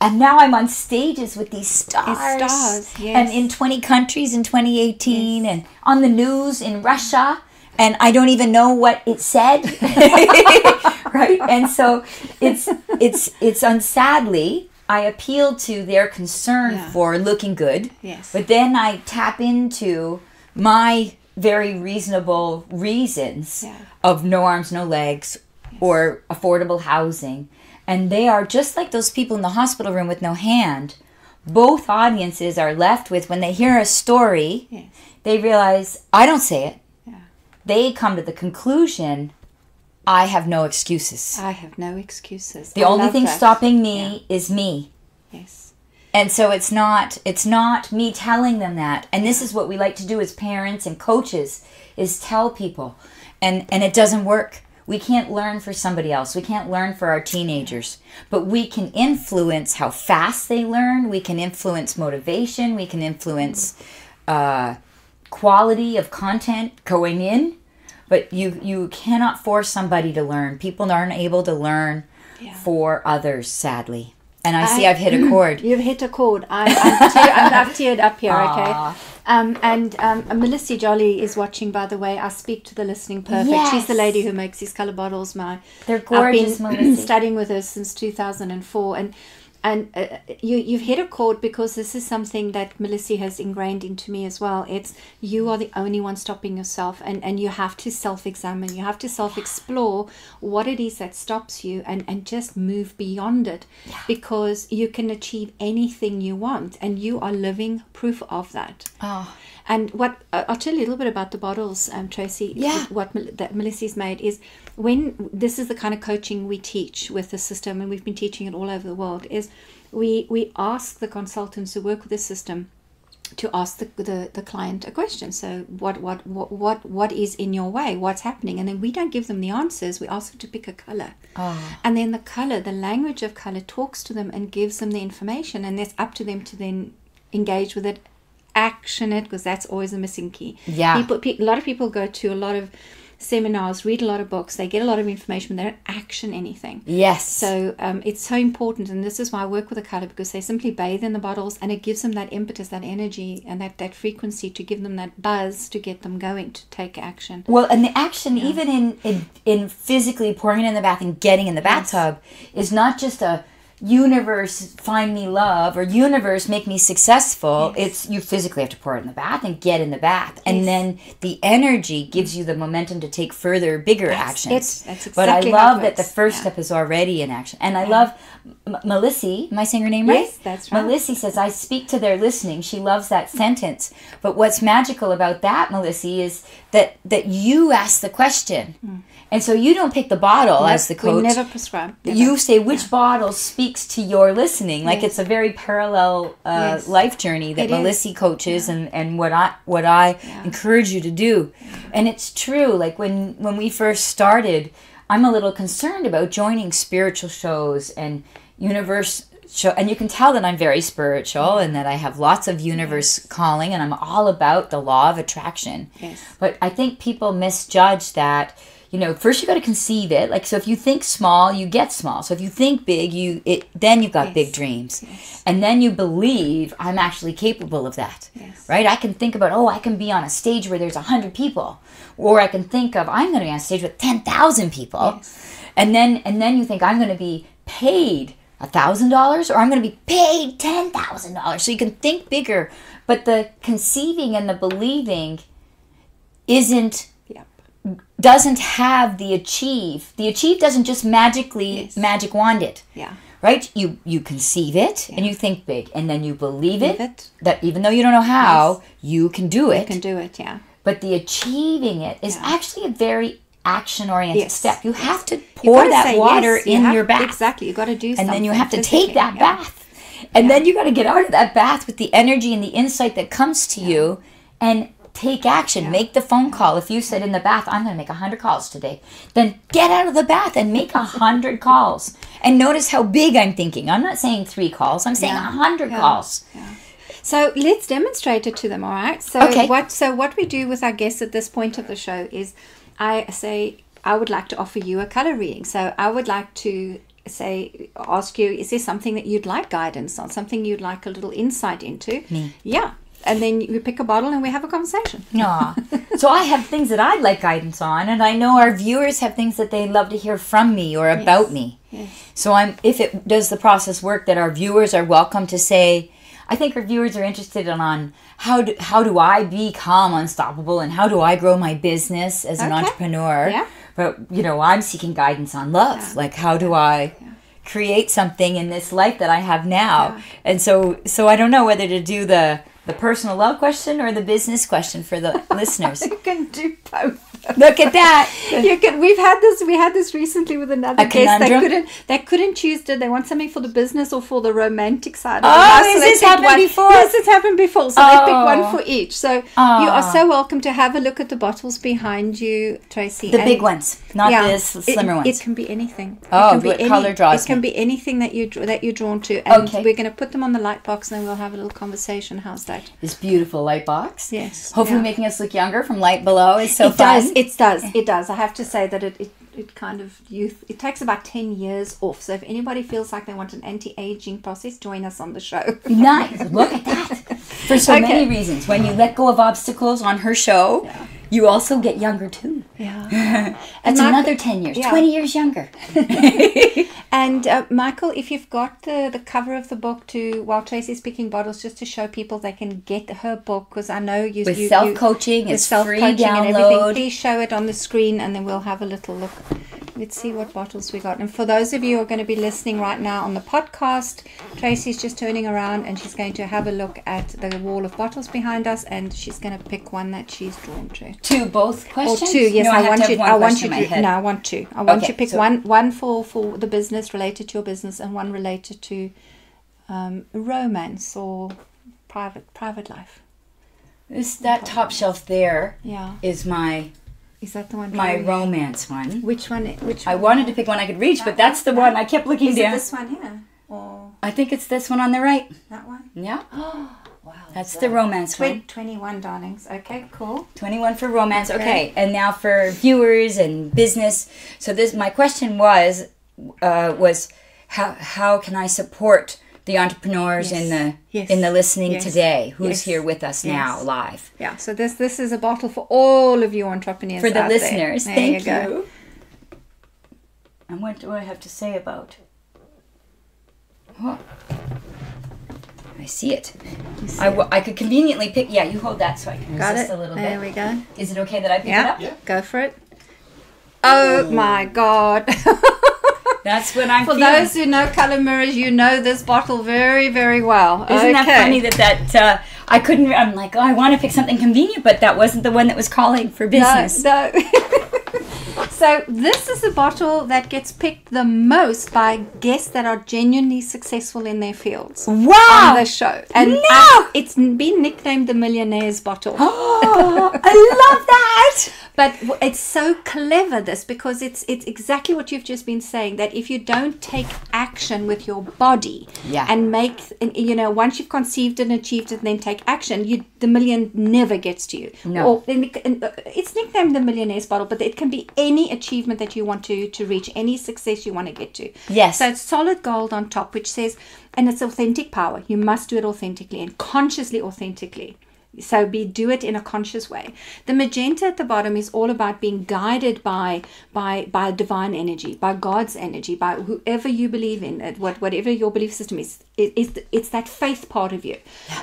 Speaker 2: And now I'm on stages with these stars.
Speaker 1: stars, yes.
Speaker 2: And in 20 countries in 2018 and on the news in Russia. And I don't even know what it said. [LAUGHS] right? And so it's it's it's unsadly I appeal to their concern
Speaker 1: Yeah.
Speaker 2: for looking good.
Speaker 1: Yes.
Speaker 2: But then I tap into my very reasonable reasons
Speaker 1: Yeah.
Speaker 2: of no arms, no legs, or affordable housing. And they are just like those people in the hospital room with no hand. Both audiences are left with when they hear a story,
Speaker 1: Yes.
Speaker 2: they realize, I don't say it.
Speaker 1: Yeah.
Speaker 2: They come to the conclusion, I have no excuses.
Speaker 1: I have no excuses.
Speaker 2: The
Speaker 1: I
Speaker 2: only thing
Speaker 1: that.
Speaker 2: stopping me is me.
Speaker 1: Yes.
Speaker 2: And so it's not it's not me telling them that. And this is what we like to do as parents and coaches is tell people. And and it doesn't work. We can't learn for somebody else. We can't learn for our teenagers. But we can influence how fast they learn. We can influence motivation. We can influence uh, quality of content going in. But you you cannot force somebody to learn. People aren't able to learn
Speaker 1: Yeah.
Speaker 2: for others, sadly. And I see
Speaker 1: I-
Speaker 2: I've hit a [CLEARS THROAT] chord.
Speaker 1: You've hit a chord. I'm, tear, I'm, I've teared up here, okay? Um, and um, Melissie Jolly is watching, by the way. I speak to the listening perfect. She's the lady who makes these color bottles. My
Speaker 2: They're gorgeous,
Speaker 1: I've been [CLEARS THROAT] studying with her since 2004, and and uh, you you've hit a chord because this is something that Melissie has ingrained into me as well. It's you are the only one stopping yourself, and and you have to self examine. You have to self explore what it is that stops you, and and just move beyond it, because you can achieve anything you want, and you are living proof of that.
Speaker 2: Oh.
Speaker 1: And what I'll tell you a little bit about the bottles, um, Tracy.
Speaker 2: Yeah.
Speaker 1: What that Melissie's made is when this is the kind of coaching we teach with the system, and we've been teaching it all over the world. Is we we ask the consultants who work with the system to ask the, the, the client a question. So what, what what what what is in your way? What's happening? And then we don't give them the answers. We ask them to pick a color.
Speaker 2: Oh.
Speaker 1: And then the color, the language of color talks to them and gives them the information and it's up to them to then engage with it, action it because that's always a missing key.
Speaker 2: Yeah.
Speaker 1: People pe- a lot of people go to a lot of seminars, read a lot of books, they get a lot of information, but they don't action anything.
Speaker 2: Yes.
Speaker 1: So um, it's so important, and this is why I work with a color because they simply bathe in the bottles, and it gives them that impetus, that energy, and that that frequency to give them that buzz to get them going to take action.
Speaker 2: Well, and the action, even in, in in physically pouring it in the bath and getting in the bathtub, is not just a universe find me love or universe make me successful. It's you physically have to pour it in the bath and get in the bath, and then the energy gives you the momentum to take further, bigger actions.
Speaker 1: it. That's
Speaker 2: but I
Speaker 1: exactly how it
Speaker 2: love that the first
Speaker 1: Yeah.
Speaker 2: step is already in action, and I love M- Melissie. Am I saying her name right?
Speaker 1: Yes, that's right.
Speaker 2: Melissie says, I speak to their listening. She loves that sentence. But what's magical about that, Melissie, is that, that you ask the question. And so you don't pick the bottle as the coach.
Speaker 1: We never prescribe. never.
Speaker 2: You say which bottle speaks to your listening. Like
Speaker 1: Yes.
Speaker 2: it's a very parallel uh,
Speaker 1: Yes.
Speaker 2: life journey that
Speaker 1: It is.
Speaker 2: Melissie coaches and, and what I what I encourage you to do. And it's true. Like when when we first started, I'm a little concerned about joining spiritual shows and universe show and you can tell that I'm very spiritual and that I have lots of universe calling and I'm all about the law of attraction.
Speaker 1: Yes.
Speaker 2: But I think people misjudge that. You know, first you got to conceive it. Like so, if you think small, you get small. So if you think big, you it then you've got
Speaker 1: Yes.
Speaker 2: big dreams, and then you believe I'm actually capable of that.
Speaker 1: Yes.
Speaker 2: Right? I can think about oh, I can be on a stage where there's a hundred people, or I can think of I'm going to be on stage with ten thousand people, and then and then you think I'm going to be paid a thousand dollars or I'm going to be paid ten thousand dollars. So you can think bigger, but the conceiving and the believing isn't. Doesn't have the achieve. The achieve doesn't just magically
Speaker 1: Yes.
Speaker 2: magic wand it.
Speaker 1: Yeah.
Speaker 2: Right? You you conceive it and you think big and then you believe it,
Speaker 1: Believe it.
Speaker 2: that even though you don't know how, you can do it.
Speaker 1: You can do it. Yeah.
Speaker 2: but the achieving it is
Speaker 1: Yeah.
Speaker 2: actually a very action oriented
Speaker 1: Yes.
Speaker 2: step. You have to pour that water
Speaker 1: yes. You
Speaker 2: in
Speaker 1: have-
Speaker 2: your bath.
Speaker 1: Exactly. You got to do
Speaker 2: And then you have to take that
Speaker 1: yeah.
Speaker 2: bath. And then you got to get out of that bath with the energy and the insight that comes to you and take action. Make the phone call. If you said in the bath, I'm going to make 100 calls today, then get out of the bath and make 100 [LAUGHS] calls. And notice how big I'm thinking. I'm not saying three calls, I'm saying a
Speaker 1: Yeah.
Speaker 2: 100
Speaker 1: Yeah.
Speaker 2: calls.
Speaker 1: So let's demonstrate it to them, all right? So
Speaker 2: Okay.
Speaker 1: what so what we do with our guests at this point of the show is I say I would like to offer you a color reading. So I would like to say ask you is there something that you'd like guidance on, something you'd like a little insight into?
Speaker 2: Me.
Speaker 1: Yeah. And then we pick a bottle and we have a conversation.
Speaker 2: Aw. so I have things that I'd like guidance on, and I know our viewers have things that they love to hear from me or about me.
Speaker 1: Yes.
Speaker 2: So I'm if it does the process work that our viewers are welcome to say. I think our viewers are interested in on how do how do I become unstoppable and how do I grow my business as an entrepreneur.
Speaker 1: Yeah.
Speaker 2: But you know, I'm seeking guidance on love. Like how do I create something in this life that I have now? And so so I don't know whether to do the the personal love question or the business question for the [LAUGHS] listeners.
Speaker 1: You can do both.
Speaker 2: Look at that. [LAUGHS]
Speaker 1: you can we've had this we had this recently with another
Speaker 2: A
Speaker 1: guest they couldn't they couldn't choose did they want something for the business or for the romantic side of
Speaker 2: Oh,
Speaker 1: the
Speaker 2: this
Speaker 1: picked
Speaker 2: happened
Speaker 1: one.
Speaker 2: before?
Speaker 1: yes it's happened before so they picked
Speaker 2: Oh.
Speaker 1: one for each so you are
Speaker 2: Oh.
Speaker 1: so welcome to have a look at the bottles behind you Tracy
Speaker 2: The
Speaker 1: And-
Speaker 2: big ones, not
Speaker 1: yeah,
Speaker 2: the slimmer
Speaker 1: it,
Speaker 2: ones.
Speaker 1: It can be anything.
Speaker 2: Oh,
Speaker 1: it can be
Speaker 2: what color draws
Speaker 1: It can
Speaker 2: me?
Speaker 1: be anything that you that you're drawn to, and
Speaker 2: Okay.
Speaker 1: we're going to put them on the light box, and then we'll have a little conversation. How's
Speaker 2: this beautiful light box.
Speaker 1: Yes.
Speaker 2: Hopefully
Speaker 1: yeah.
Speaker 2: making us look younger from light below is so
Speaker 1: it
Speaker 2: fun.
Speaker 1: does. It does. It does. I have to say that it, it, it kind of youth. It takes about ten years off. So if anybody feels like they want an anti-aging process, join us on the show.
Speaker 2: nice. Look at that. [LAUGHS] For so
Speaker 1: Okay.
Speaker 2: many reasons. When you let go of obstacles on her show, you also get younger too.
Speaker 1: Yeah. [LAUGHS]
Speaker 2: That's another 10 years,
Speaker 1: yeah.
Speaker 2: 20 years younger. [LAUGHS]
Speaker 1: And uh, Michael, if you've got the, the cover of the book to while Tracy's picking bottles, just to show people they can get her book because I know you
Speaker 2: With
Speaker 1: you,
Speaker 2: self coaching,
Speaker 1: with
Speaker 2: it's
Speaker 1: self
Speaker 2: free
Speaker 1: coaching and everything. Please show it on the screen, and then we'll have a little look. Let's see what bottles we got. And for those of you who are going to be listening right now on the podcast, Tracy's just turning around and she's going to have a look at the wall of bottles behind us, and she's going to pick one that she's drawn to.
Speaker 2: Two both questions?
Speaker 1: Or two, yes.
Speaker 2: No,
Speaker 1: I,
Speaker 2: have
Speaker 1: want you. I want you to. No, I want two. I want
Speaker 2: Okay,
Speaker 1: you to pick
Speaker 2: so-
Speaker 1: one. One for for the business related to your business, and one related to um, romance or private private life.
Speaker 2: This, that top shelf there
Speaker 1: Yeah,
Speaker 2: is my
Speaker 1: is that the one?
Speaker 2: my
Speaker 1: Carrie?
Speaker 2: romance one.
Speaker 1: Which one? Which
Speaker 2: I wanted to pick one I could reach, but that's the one I kept looking
Speaker 1: Is
Speaker 2: down.
Speaker 1: this one here or
Speaker 2: I think it's this one on the right.
Speaker 1: that one?
Speaker 2: Yeah, [GASPS]
Speaker 1: Wow,
Speaker 2: that's the romance one.
Speaker 1: Twenty-one, darlings. Okay, cool.
Speaker 2: 21 for romance. Okay.
Speaker 1: Okay.
Speaker 2: And now for viewers and business. So this my question was uh, was how how can I support the entrepreneurs in the
Speaker 1: Yes.
Speaker 2: in the listening
Speaker 1: Yes.
Speaker 2: today who's
Speaker 1: Yes.
Speaker 2: here with us now live.
Speaker 1: Yeah. So this this is a bottle for all of you entrepreneurs
Speaker 2: For the
Speaker 1: out there.
Speaker 2: listeners.
Speaker 1: There
Speaker 2: Thank
Speaker 1: you.
Speaker 2: You. And what do I have to say about Oh. I see it. i could conveniently pick. Yeah, you hold that so I can
Speaker 1: Got
Speaker 2: resist
Speaker 1: it.
Speaker 2: a little
Speaker 1: there
Speaker 2: bit.
Speaker 1: we go.
Speaker 2: Is it okay that I pick
Speaker 1: Yeah.
Speaker 2: it up? Yeah.
Speaker 1: Go for it. Oh my God. [LAUGHS]
Speaker 2: That's what I'm
Speaker 1: For
Speaker 2: feeling.
Speaker 1: those who know color mirrors, you know this bottle very, very well.
Speaker 2: Isn't that funny that that uh, I couldn't? I'm like, oh, I want to pick something convenient, but that wasn't the one that was calling for business.
Speaker 1: No, no. [LAUGHS] so this is the bottle that gets picked the most by guests that are genuinely successful in their fields
Speaker 2: Wow!
Speaker 1: on the show, and
Speaker 2: No!
Speaker 1: uh, it's been nicknamed the Millionaire's Bottle.
Speaker 2: oh, [GASPS] [LAUGHS] I love that.
Speaker 1: But it's so clever this because it's it's exactly what you've just been saying that if you don't take action with your body
Speaker 2: Yeah.
Speaker 1: and make you know once you've conceived and achieved it and then take action you the million never gets to you
Speaker 2: No.
Speaker 1: or uh, it's nicknamed the millionaire's bottle but it can be any achievement that you want to to reach any success you want to get to
Speaker 2: Yes.
Speaker 1: so it's solid gold on top which says and it's authentic power you must do it authentically and consciously authentically so be do it in a conscious way. The magenta at the bottom is all about being guided by by by divine energy, by God's energy, by whoever you believe in, uh, what whatever your belief system is. It, it's, it's that faith part of you.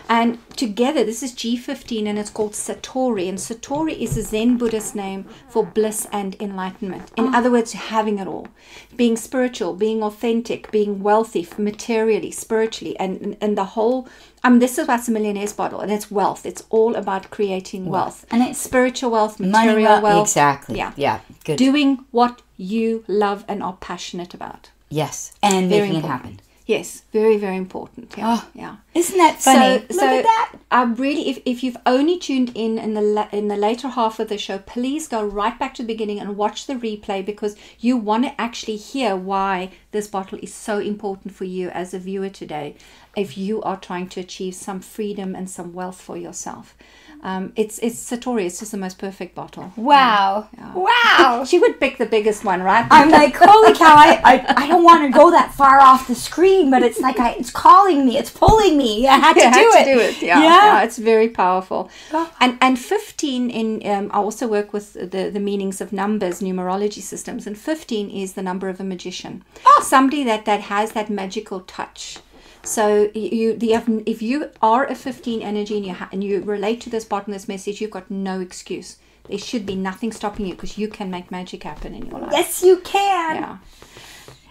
Speaker 1: And together, this is G15 and it's called Satori. And Satori is a Zen Buddhist name for bliss and enlightenment. In other words, having it all. Being spiritual, being authentic, being wealthy materially, spiritually, and, and, and the whole um, this is what's a millionaire's bottle, and it's wealth. It's all about creating wealth,
Speaker 2: And it's
Speaker 1: spiritual wealth,
Speaker 2: Money,
Speaker 1: material
Speaker 2: well,
Speaker 1: wealth.
Speaker 2: exactly.
Speaker 1: Yeah,
Speaker 2: yeah, good.
Speaker 1: Doing what you love and are passionate about.
Speaker 2: yes, and
Speaker 1: Very
Speaker 2: making it happen.
Speaker 1: Yes, very very important. Yeah,
Speaker 2: Oh,
Speaker 1: yeah.
Speaker 2: Isn't that funny? Look
Speaker 1: so
Speaker 2: at that.
Speaker 1: I really, if, if you've only tuned in in the la- in the later half of the show, please go right back to the beginning and watch the replay because you want to actually hear why this bottle is so important for you as a viewer today. If you are trying to achieve some freedom and some wealth for yourself, um, it's it's Satori. It's just the most perfect bottle.
Speaker 2: Wow. Wow.
Speaker 1: She would pick the biggest one, right?
Speaker 2: I'm like, holy cow! I, I, I don't want to go that far off the screen, but it's like I, it's calling me, it's pulling me. I had to
Speaker 1: You
Speaker 2: do
Speaker 1: had
Speaker 2: it.
Speaker 1: to do it. Yeah,
Speaker 2: Yeah.
Speaker 1: yeah, it's very powerful.
Speaker 2: Oh.
Speaker 1: And and fifteen in um, I also work with the the meanings of numbers, numerology systems, and fifteen is the number of a magician,
Speaker 2: Oh.
Speaker 1: somebody that that has that magical touch. So you the if you are a fifteen energy and you ha- and you relate to this bottom this message, you've got no excuse. There should be nothing stopping you because you can make magic happen in your life.
Speaker 2: Yes, you can.
Speaker 1: Yeah.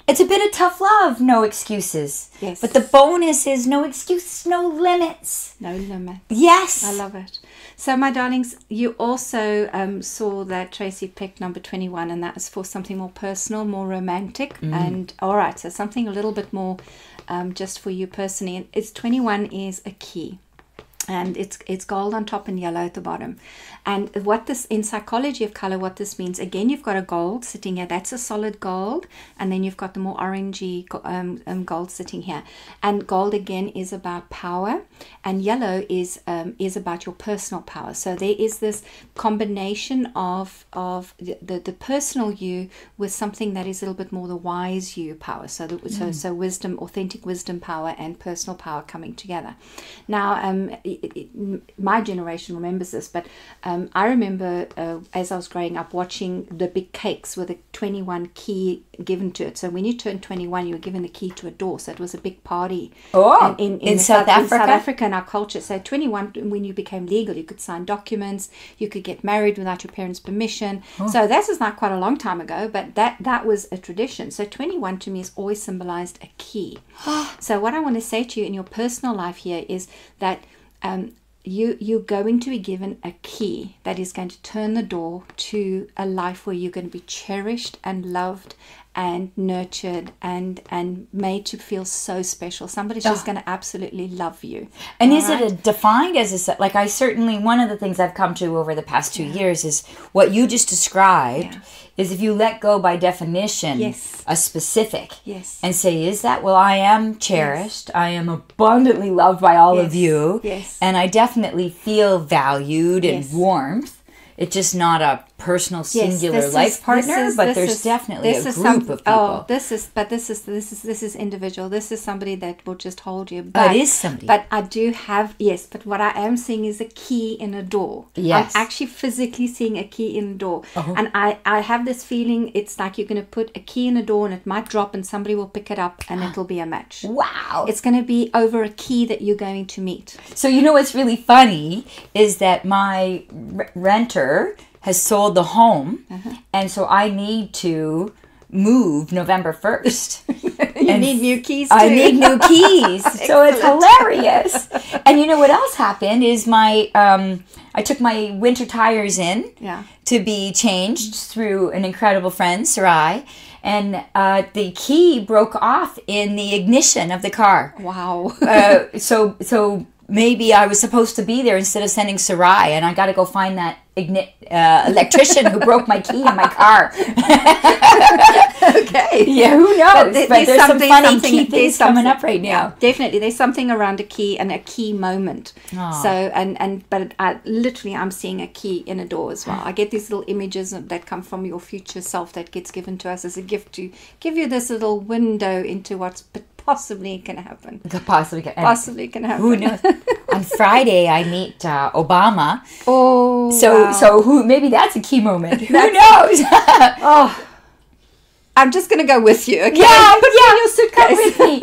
Speaker 2: It's a bit of tough love, no excuses.
Speaker 1: Yes.
Speaker 2: But the bonus is no excuses, no limits.
Speaker 1: No limit.
Speaker 2: Yes.
Speaker 1: I love it. So, my darlings, you also um, saw that Tracy picked number 21, and that is for something more personal, more romantic. And all right, so something a little bit more um, just for you personally. It's 21 is a key. And it's it's gold on top and yellow at the bottom. And what this in psychology of color, what this means again, you've got a gold sitting here. That's a solid gold, and then you've got the more orangey um, um, gold sitting here. And gold again is about power, and yellow is um, is about your personal power. So there is this combination of of the, the, the personal you with something that is a little bit more the wise you power. So the, so so wisdom, authentic wisdom power, and personal power coming together. Now, um, it, it, my generation remembers this, but um, I remember uh, as I was growing up watching the big cakes with a 21 key given to it. So when you turned 21, you were given the key to a door. So it was a big party.
Speaker 2: Oh,
Speaker 1: And in,
Speaker 2: in
Speaker 1: the
Speaker 2: South
Speaker 1: in
Speaker 2: Africa?
Speaker 1: South Africa and our culture. So 21, when you became legal, you could sign documents, you could get married without your parents' permission.
Speaker 2: Oh.
Speaker 1: So this is not quite a long time ago, but that that was a tradition. So 21 to me has always symbolized a key. [GASPS] so what I want to say to you in your personal life here is that um, you you're going to be given a key that is going to turn the door to a life where you're going to be cherished and loved and nurtured and and made to feel so special. Somebody's just ah. going to absolutely love you.
Speaker 2: And
Speaker 1: All
Speaker 2: is
Speaker 1: right?
Speaker 2: it a defined as a se- like I certainly one of the things I've come to over the past two years is what you just described
Speaker 1: Yeah.
Speaker 2: is if you let go by definition
Speaker 1: Yes.
Speaker 2: a specific
Speaker 1: Yes.
Speaker 2: and say is that well I am cherished I am abundantly loved by all of you
Speaker 1: Yes.
Speaker 2: and I definitely feel valued and warmth it's just not a personal singular
Speaker 1: this
Speaker 2: life
Speaker 1: is-
Speaker 2: partner
Speaker 1: is-
Speaker 2: but there's
Speaker 1: is-
Speaker 2: definitely a group
Speaker 1: some-
Speaker 2: of people
Speaker 1: Oh, this is but this is this is this is individual. This is somebody that will just hold you.
Speaker 2: Oh,
Speaker 1: But,
Speaker 2: it is somebody.
Speaker 1: But I do have yes. But what I am seeing is a key in a door.
Speaker 2: Yes. Uh-huh.
Speaker 1: I'm actually physically seeing a key in a door, and I I have this feeling it's like you're going to put a key in a door and it might drop and somebody will pick it up and it'll be a match. [GASPS]
Speaker 2: wow
Speaker 1: It's going to be over a key that you're going to meet.
Speaker 2: So you know what's really funny is that my r- renter has sold the home,
Speaker 1: Uh-huh.
Speaker 2: and so I need to move November first. [LAUGHS]
Speaker 1: You
Speaker 2: And
Speaker 1: need new keys too.
Speaker 2: I need new keys, [LAUGHS] so it's hilarious. And you know what else happened is my um, I took my winter tires in
Speaker 1: Yeah.
Speaker 2: to be changed through an incredible friend, Sarai, and uh, the key broke off in the ignition of the car
Speaker 1: Wow.
Speaker 2: uh, [LAUGHS] so so maybe I was supposed to be there instead of sending Sarai, and I got to go find that uh, electrician who broke my key in my car.
Speaker 1: okay. [LAUGHS]
Speaker 2: yeah, who knows? But,
Speaker 1: there-
Speaker 2: there's, some
Speaker 1: something-
Speaker 2: funny key things coming up right now.
Speaker 1: Definitely, there's something around a key and a key moment.
Speaker 2: Aw.
Speaker 1: So and and but I literally I'm seeing a key in a door as well. I get these little images that come from your future self that gets given to us as a gift to give you this little window into what's possibly can happen.
Speaker 2: Possibly, and
Speaker 1: Possibly can happen.
Speaker 2: who knows? On [LAUGHS] Friday, I meet uh, Obama.
Speaker 1: Oh,
Speaker 2: So,
Speaker 1: wow.
Speaker 2: so who? Maybe that's a key moment. Who knows? [LAUGHS]
Speaker 1: oh. [LAUGHS] I'm just gonna go with you. Okay.
Speaker 2: yeah,
Speaker 1: Put
Speaker 2: yeah.
Speaker 1: suitcase.
Speaker 2: Come with me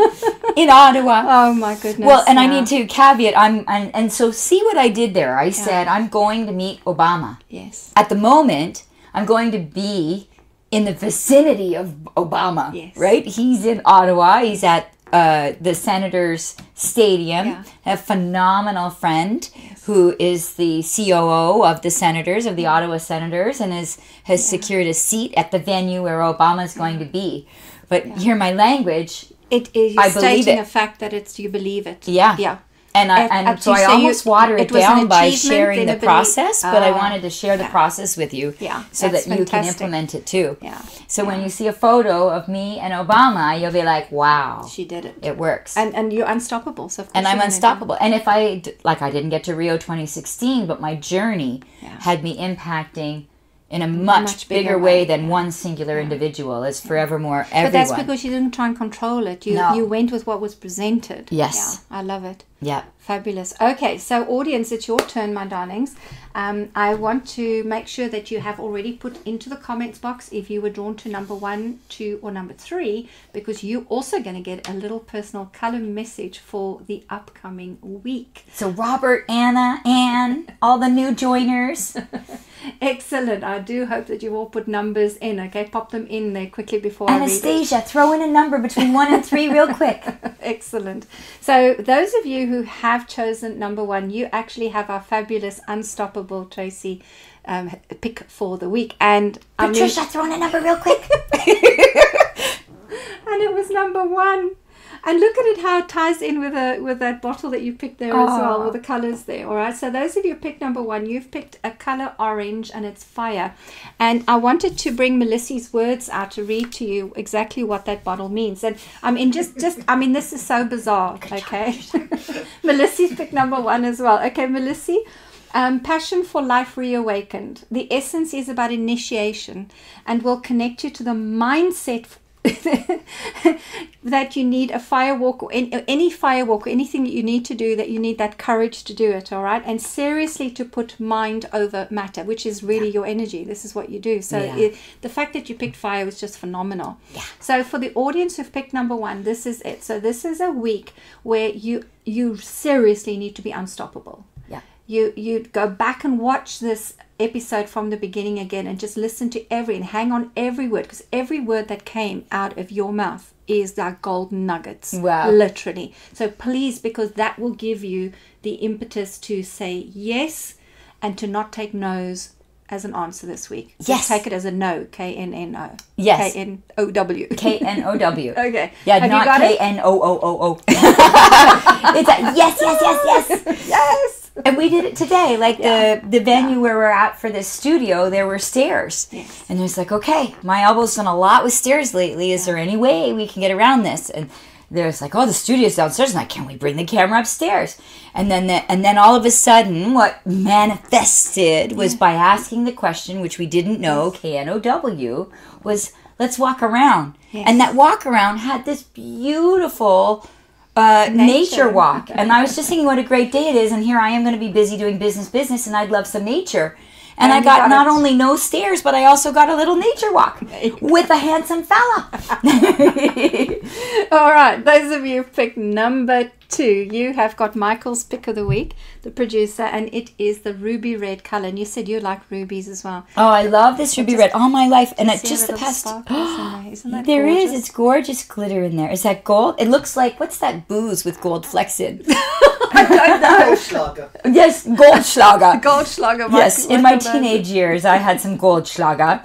Speaker 2: in Ottawa.
Speaker 1: Oh my goodness.
Speaker 2: Well, and I need to caveat. I'm and, and so see what I did there. I said I'm going to meet Obama.
Speaker 1: Yes.
Speaker 2: At the moment, I'm going to be in the vicinity of Obama.
Speaker 1: Yes.
Speaker 2: Right? He's in Ottawa. He's at uh, the Senators Stadium.
Speaker 1: Yeah.
Speaker 2: A phenomenal friend who is the COO of the Senators of the Ottawa Senators and is has secured a seat at the venue where Obama is going to be. But hear my language.
Speaker 1: It is
Speaker 2: I
Speaker 1: you're
Speaker 2: believe
Speaker 1: stating
Speaker 2: it.
Speaker 1: a fact that it's you believe it.
Speaker 2: Yeah.
Speaker 1: Yeah.
Speaker 2: And I and so I
Speaker 1: you-
Speaker 2: almost water it,
Speaker 1: it
Speaker 2: down by sharing the process, but I
Speaker 1: Ah,
Speaker 2: wanted to share the
Speaker 1: yeah.
Speaker 2: process with you,
Speaker 1: Yeah,
Speaker 2: so that you can implement it too.
Speaker 1: Yeah,
Speaker 2: So when you see a photo of me and Obama, you'll be like, "Wow,
Speaker 1: She did it.
Speaker 2: it works."
Speaker 1: And and you're unstoppable. So of course
Speaker 2: and I'm unstoppable. And if I like, I didn't get to Rio 2016, but my journey
Speaker 1: Yeah.
Speaker 2: had me impacting in a much,
Speaker 1: Much
Speaker 2: bigger,
Speaker 1: bigger
Speaker 2: way
Speaker 1: way,
Speaker 2: than one singular individual. It's forevermore everyone.
Speaker 1: But that's because you didn't try and control it. You
Speaker 2: No.
Speaker 1: you went with what was presented.
Speaker 2: Yes.
Speaker 1: Yeah, I love it.
Speaker 2: yeah.
Speaker 1: Fabulous. Okay, so audience, it's your turn, my darlings. Um, I want to make sure that you have already put into the comments box if you were drawn to number one, two, or number three, because you're also going to get a little personal color message for the upcoming week.
Speaker 2: So Robert, Anna, Anne, all the new joiners. [LAUGHS]
Speaker 1: Excellent. I do hope that you all put numbers in. Okay, pop them in there quickly before I read it.
Speaker 2: Anastasia, throw in a number between one and three real quick. [LAUGHS]
Speaker 1: Excellent. So, those of you who have chosen number one, you actually have our fabulous, unstoppable Tracy um, pick for the week. And I mean,
Speaker 2: Patricia, throw in a number real quick. [LAUGHS]
Speaker 1: and it was number one. And look at it how it ties in with a with that bottle that you picked there as well,
Speaker 2: Aw.
Speaker 1: with the colors there. All right. So those of you picked number one, you've picked a color orange, and it's fire. And I wanted to bring Melissie's words out to read to you exactly what that bottle means. And I mean, just just I mean, this is so bizarre. Okay. [LAUGHS] Melissie's picked number one as well. Okay, Melissie. Um, passion for life reawakened. The essence is about initiation and will connect you to the mindset [LAUGHS] that you need a firewalk or any, any firewalk or anything that you need to do that you need that courage to do it all right? And seriously to put mind over matter which is really your energy. This is what you do. So
Speaker 2: Yeah.
Speaker 1: it, the fact that you picked fire was just phenomenal. Yeah. so for the audience who've picked number one this is it. So this is a week where you you seriously need to be unstoppable.
Speaker 2: Yeah.
Speaker 1: you you go back and watch this episode from the beginning again and just listen to every and hang on every word because every word that came out of your mouth is like golden nuggets
Speaker 2: Wow.
Speaker 1: literally so please because that will give you the impetus to say yes and to not take no's as an answer this week Just
Speaker 2: Yes.
Speaker 1: take it as a no k-n-n-o
Speaker 2: Yes.
Speaker 1: k-n-o-w
Speaker 2: K N O W. [LAUGHS]
Speaker 1: okay
Speaker 2: Yeah,
Speaker 1: Have
Speaker 2: not K? N O O O O. [LAUGHS] [LAUGHS] It's a yes, yes, yes, yes.
Speaker 1: yes [LAUGHS]
Speaker 2: And we did it today. Like the the venue where we're at for this studio, there were stairs.
Speaker 1: Yes.
Speaker 2: And it's like, okay, my elbow's done a lot with stairs lately. Is there any way we can get around this? And there's like, oh, the studio's downstairs. And like, can we bring the camera upstairs? And then the, and then all of a sudden, what manifested was by asking the question, which we didn't know, K N O W, was let's walk around.
Speaker 1: Yes.
Speaker 2: And that walk around had this beautiful uh, nature.
Speaker 1: Nature.
Speaker 2: walk. And I was just thinking what a great day it is. And here I am going to be busy doing business, business, and I'd love some nature. And,
Speaker 1: And
Speaker 2: I got,
Speaker 1: got
Speaker 2: not only no stairs, but I also got a little nature walk [LAUGHS] with a handsome fella. [LAUGHS]
Speaker 1: All right, those of you who picked number two, you have got Michael's pick of the week, the producer, and it is the ruby red color. And you said you like rubies as well.
Speaker 2: oh, I love this ruby red all my life. And it's just the past.
Speaker 1: sparkles in there. [GASPS] Isn't that
Speaker 2: There is.
Speaker 1: gorgeous?
Speaker 2: It's gorgeous glitter in there. Is that gold? It looks like what's that booze with gold flecks in? [LAUGHS]
Speaker 3: Goldschlager.
Speaker 2: yes, Goldschlager. [LAUGHS]
Speaker 1: Goldschlager.
Speaker 2: Yes, in my
Speaker 1: Michael it.
Speaker 2: teenage years, I had some Goldschlager,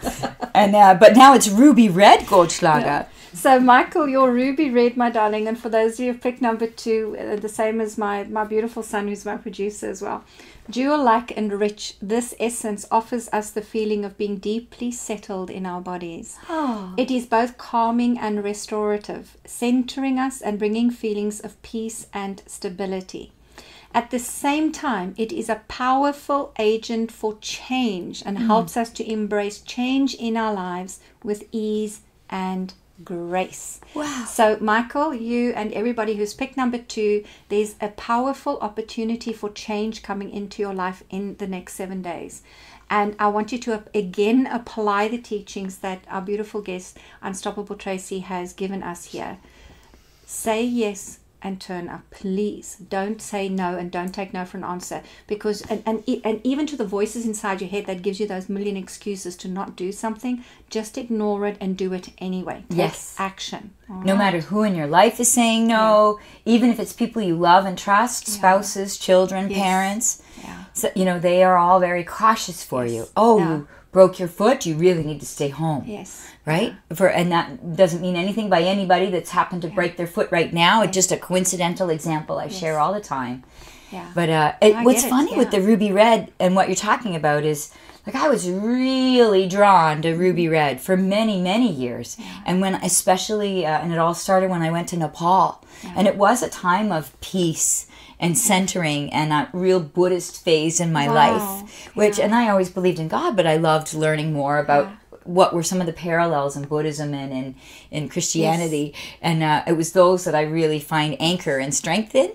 Speaker 2: and uh, but now it's ruby red Goldschlager.
Speaker 1: So, Michael, your ruby red, my darling, and for those of you who have picked number two, uh, the same as my, my beautiful son, who's my producer as well. Jewel like and rich, this essence offers us the feeling of being deeply settled in our bodies.
Speaker 2: Oh.
Speaker 1: It is both calming and restorative, centering us and bringing feelings of peace and stability. At the same time, it is a powerful agent for change and mm. helps us to embrace change in our lives with ease and grace.
Speaker 2: Wow.
Speaker 1: So, Michael, you and everybody who's picked number two, there's a powerful opportunity for change coming into your life in the next seven days. And I want you to again apply the teachings that our beautiful guest, Unstoppable Tracy, has given us here. Say yes and turn up please don't say no and don't take no for an answer because and, and and even to the voices inside your head that gives you those million excuses to not do something just ignore it and do it anyway Take
Speaker 2: Yes.
Speaker 1: action all
Speaker 2: No
Speaker 1: right?
Speaker 2: matter who in your life is saying no, even if it's people you love and trust, spouses, children,
Speaker 1: Yes.
Speaker 2: parents,
Speaker 1: Yeah.
Speaker 2: so, you know, they are all very cautious for you. Oh,
Speaker 1: Yeah.
Speaker 2: Broke your foot, you really need to stay home.
Speaker 1: yes.
Speaker 2: Right? For and that doesn't mean anything by anybody that's happened to break their foot right now. It's just a coincidental example I share all the time.
Speaker 1: yeah.
Speaker 2: But uh, it,
Speaker 1: I
Speaker 2: what's funny with the ruby red and what you're talking about is like I was really drawn to ruby red for many many years, and when especially uh, and it all started when I went to Nepal, and it was a time of peace and centering and a real Buddhist phase in my
Speaker 1: Wow.
Speaker 2: life, which and I always believed in God, but I loved learning more about. What were some of the parallels in Buddhism and in, in Christianity? And uh, it was those that I really find anchor and strength in.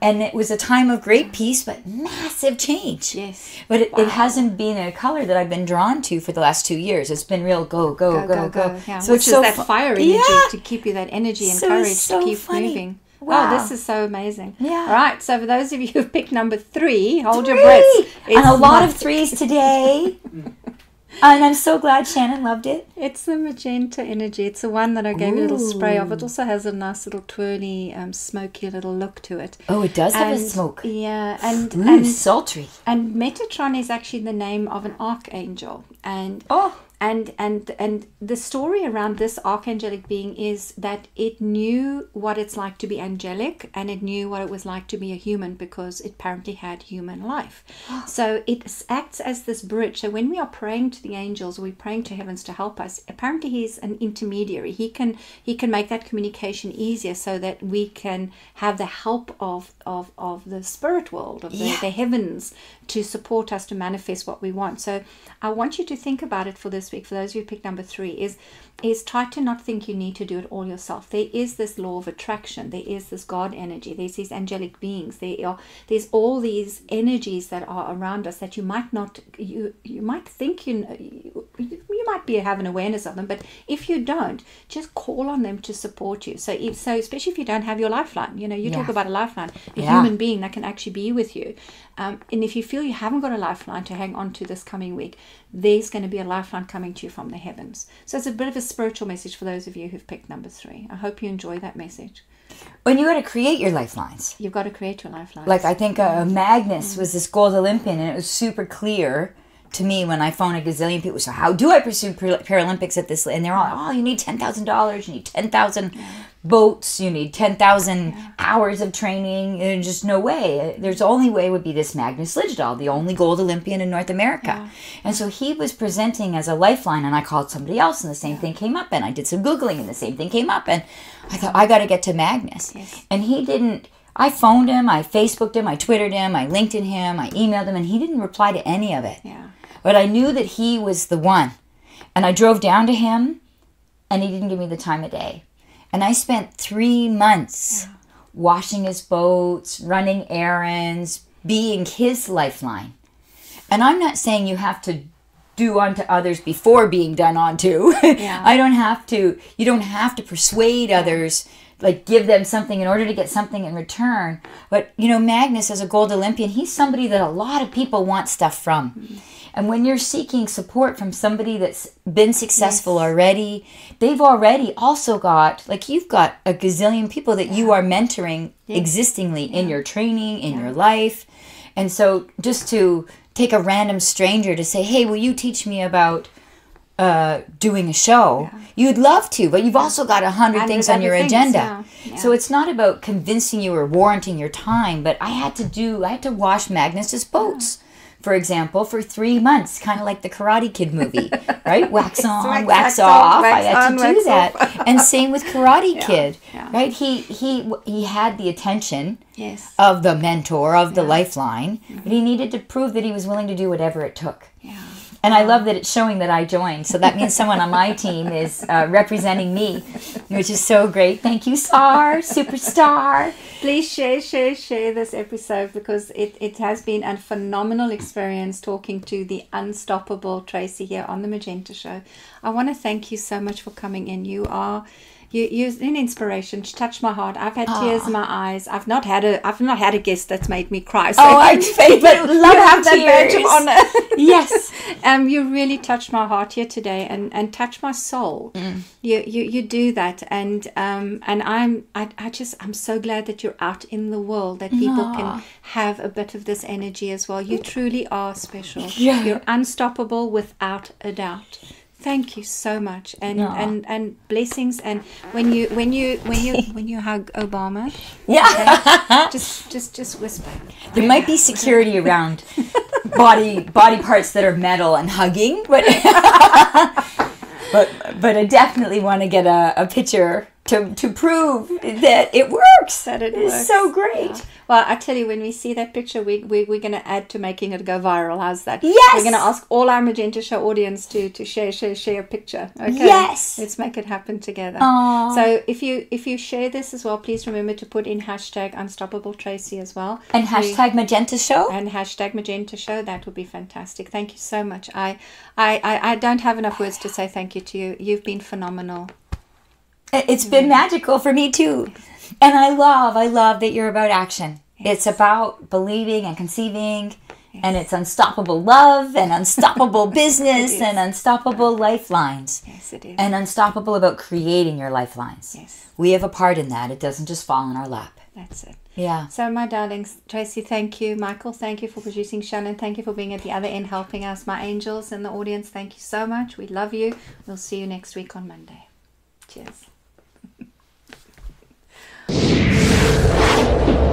Speaker 2: And it was a time of great peace, but massive change.
Speaker 1: yes
Speaker 2: But it, it hasn't been a color that I've been drawn to for the last two years. It's been real go, go, go, go.
Speaker 1: Yeah.
Speaker 2: So
Speaker 1: Which
Speaker 2: it's
Speaker 1: is
Speaker 2: so
Speaker 1: that fire energy
Speaker 2: Yeah.
Speaker 1: to keep you that energy and
Speaker 2: So
Speaker 1: courage
Speaker 2: so
Speaker 1: to keep
Speaker 2: funny.
Speaker 1: moving.
Speaker 2: Wow.
Speaker 1: Oh, this is so amazing.
Speaker 2: Yeah.
Speaker 1: All right. So for those of you [LAUGHS] who've picked number three, hold your
Speaker 2: Three!
Speaker 1: breaths.
Speaker 2: And a lot of threes today. [LAUGHS] and I'm so glad Shannon loved it.
Speaker 1: It's the magenta energy. It's the one that I gave you a little spray of. It also has a nice little twirly, um, smoky little look to it.
Speaker 2: Oh, it does have a smoke.
Speaker 1: Yeah, and
Speaker 2: Ooh,
Speaker 1: and
Speaker 2: sultry.
Speaker 1: and Metatron is actually the name of an archangel, and
Speaker 2: Oh.
Speaker 1: And and and the story around this archangelic being is that it knew what it's like to be angelic and it knew what it was like to be a human because it apparently had human life. So it acts as this bridge. So when we are praying to the angels we're praying to heavens to help us. Apparently he's an intermediary. He can he can make that communication easier so that we can have the help of of of the spirit world of the,
Speaker 2: Yeah.
Speaker 1: the heavens to support us to manifest what we want. So i want you to think about it for this this week, for those of you who picked number three, is is try to not think you need to do it all yourself. There is this law of attraction. There is this God energy. There's these angelic beings. There are there's all these energies that are around us that you might not you you might think you you, you might be have an awareness of them, but if you don't, just call on them to support you. So if so, especially if you don't have your lifeline, you know, you talk about a lifeline, a
Speaker 2: Yeah.
Speaker 1: human being that can actually be with you. Um, and if you feel you haven't got a lifeline to hang on to this coming week, there's going to be a lifeline coming to you from the heavens. So it's a bit of a spiritual message for those of you who've picked number three. I hope you enjoy that message.
Speaker 2: When you got to create your lifelines.
Speaker 1: You've got to create your lifeline.
Speaker 2: Like I think uh, Magnus was this gold Olympian, and it was super clear to me when I phone a gazillion people. So how do I pursue Paralympics at this? And they're all, oh, you need ten thousand dollars, you need ten thousand boats, you need ten thousand hours of training. And just no way. There's only way would be this Magnus Lidgedal, the only gold Olympian in North America. And so he was presenting as a lifeline, and I called somebody else, and the same thing came up, and I did some googling, and the same thing came up, and I thought I got to get to Magnus, and he didn't. I phoned him, I Facebooked him, I Twittered him, I LinkedIn him, I emailed him, and he didn't reply to any of it.
Speaker 1: yeah.
Speaker 2: But I knew that he was the one. And I drove down to him, and he didn't give me the time of day. And I spent three months washing his boats, running errands, being his lifeline. And I'm not saying you have to do unto others before being done unto. [LAUGHS] I don't have to, you don't have to persuade others, like give them something in order to get something in return. But, you know, Magnus, as a gold Olympian, he's somebody that a lot of people want stuff from. And when you're seeking support from somebody that's been successful already, they've already also got, like you've got a gazillion people that you are mentoring existingly in your training, in your life. And so just to take a random stranger to say, hey, will you teach me about uh, doing a show? You'd love to, but you've also got a hundred things on your
Speaker 1: things,
Speaker 2: agenda.
Speaker 1: yeah, yeah.
Speaker 2: So it's not about convincing you or warranting your time, but I had to do, I had to wash Magnus's boats. For example, for three months, kind of like the Karate Kid movie, [LAUGHS] right? Wax on,
Speaker 1: wax-
Speaker 2: wax, off.
Speaker 1: wax
Speaker 2: I had
Speaker 1: on,
Speaker 2: to do that, and same with Karate [LAUGHS] Kid,
Speaker 1: yeah.
Speaker 2: right? He he he had the attention
Speaker 1: Yes.
Speaker 2: of the mentor of the lifeline but he needed to prove that he was willing to do whatever it took
Speaker 1: Yeah.
Speaker 2: And i love that it's showing that i joined so that means someone on my team is uh, representing me which is so great thank you sar superstar
Speaker 1: Please share, share, share this episode because it, it has been a phenomenal experience talking to the unstoppable Tracy here on the Magenta Show. I want to thank you so much for coming in. You are you you're an inspiration. You touched my heart. I've had tears in my eyes. I've not had a I've not had a guest that's made me cry. So
Speaker 2: Oh, I [LAUGHS] but love
Speaker 1: you have that badge of honor. [LAUGHS]
Speaker 2: yes
Speaker 1: um, you really touched my heart here today and, and touched my soul. You, you you do that and um and I'm I, I just I'm so glad that you're out in the world that people can have a bit of this energy as well. You truly are special.
Speaker 2: Yeah.
Speaker 1: You're unstoppable without a doubt. Thank you so much and and and blessings and when you when you when you [LAUGHS] when you hug Obama
Speaker 2: yeah.
Speaker 1: just just just whisper.
Speaker 2: There might be security [LAUGHS] around body body parts that are metal and hugging but [LAUGHS] but but i definitely want to get a, a picture to to prove that it works
Speaker 1: That it
Speaker 2: It's
Speaker 1: works.
Speaker 2: so great
Speaker 1: Well, I tell you, when we see that picture, we, we, we're going to add to making it go viral. How's that?
Speaker 2: Yes!
Speaker 1: We're going to ask all our Magenta Show audience to, to share, share, share a picture. Okay.
Speaker 2: Yes!
Speaker 1: Let's make it happen together.
Speaker 2: Aw.
Speaker 1: So if you if you share this as well, please remember to put in hashtag Unstoppable Tracy as well.
Speaker 2: and
Speaker 1: We-
Speaker 2: hashtag magenta show
Speaker 1: and hashtag Magenta Show. That would be fantastic. Thank you so much. I, I, I, I don't have enough words to say thank you to you. You've been phenomenal.
Speaker 2: It- It's been mm-hmm. magical for me too. And I love, I love that you're about action. It's about believing and conceiving, and it's unstoppable love and unstoppable [LAUGHS] business and unstoppable lifelines.
Speaker 1: Yes, it is.
Speaker 2: And unstoppable about creating your lifelines.
Speaker 1: yes,
Speaker 2: We have a part in that. It doesn't just fall in our lap.
Speaker 1: that's it.
Speaker 2: Yeah.
Speaker 1: So, my darlings, Tracy, thank you. Michael, thank you for producing. Shannon, thank you for being at the other end helping us. My angels in the audience, thank you so much. We love you. We'll see you next week on Monday. Cheers you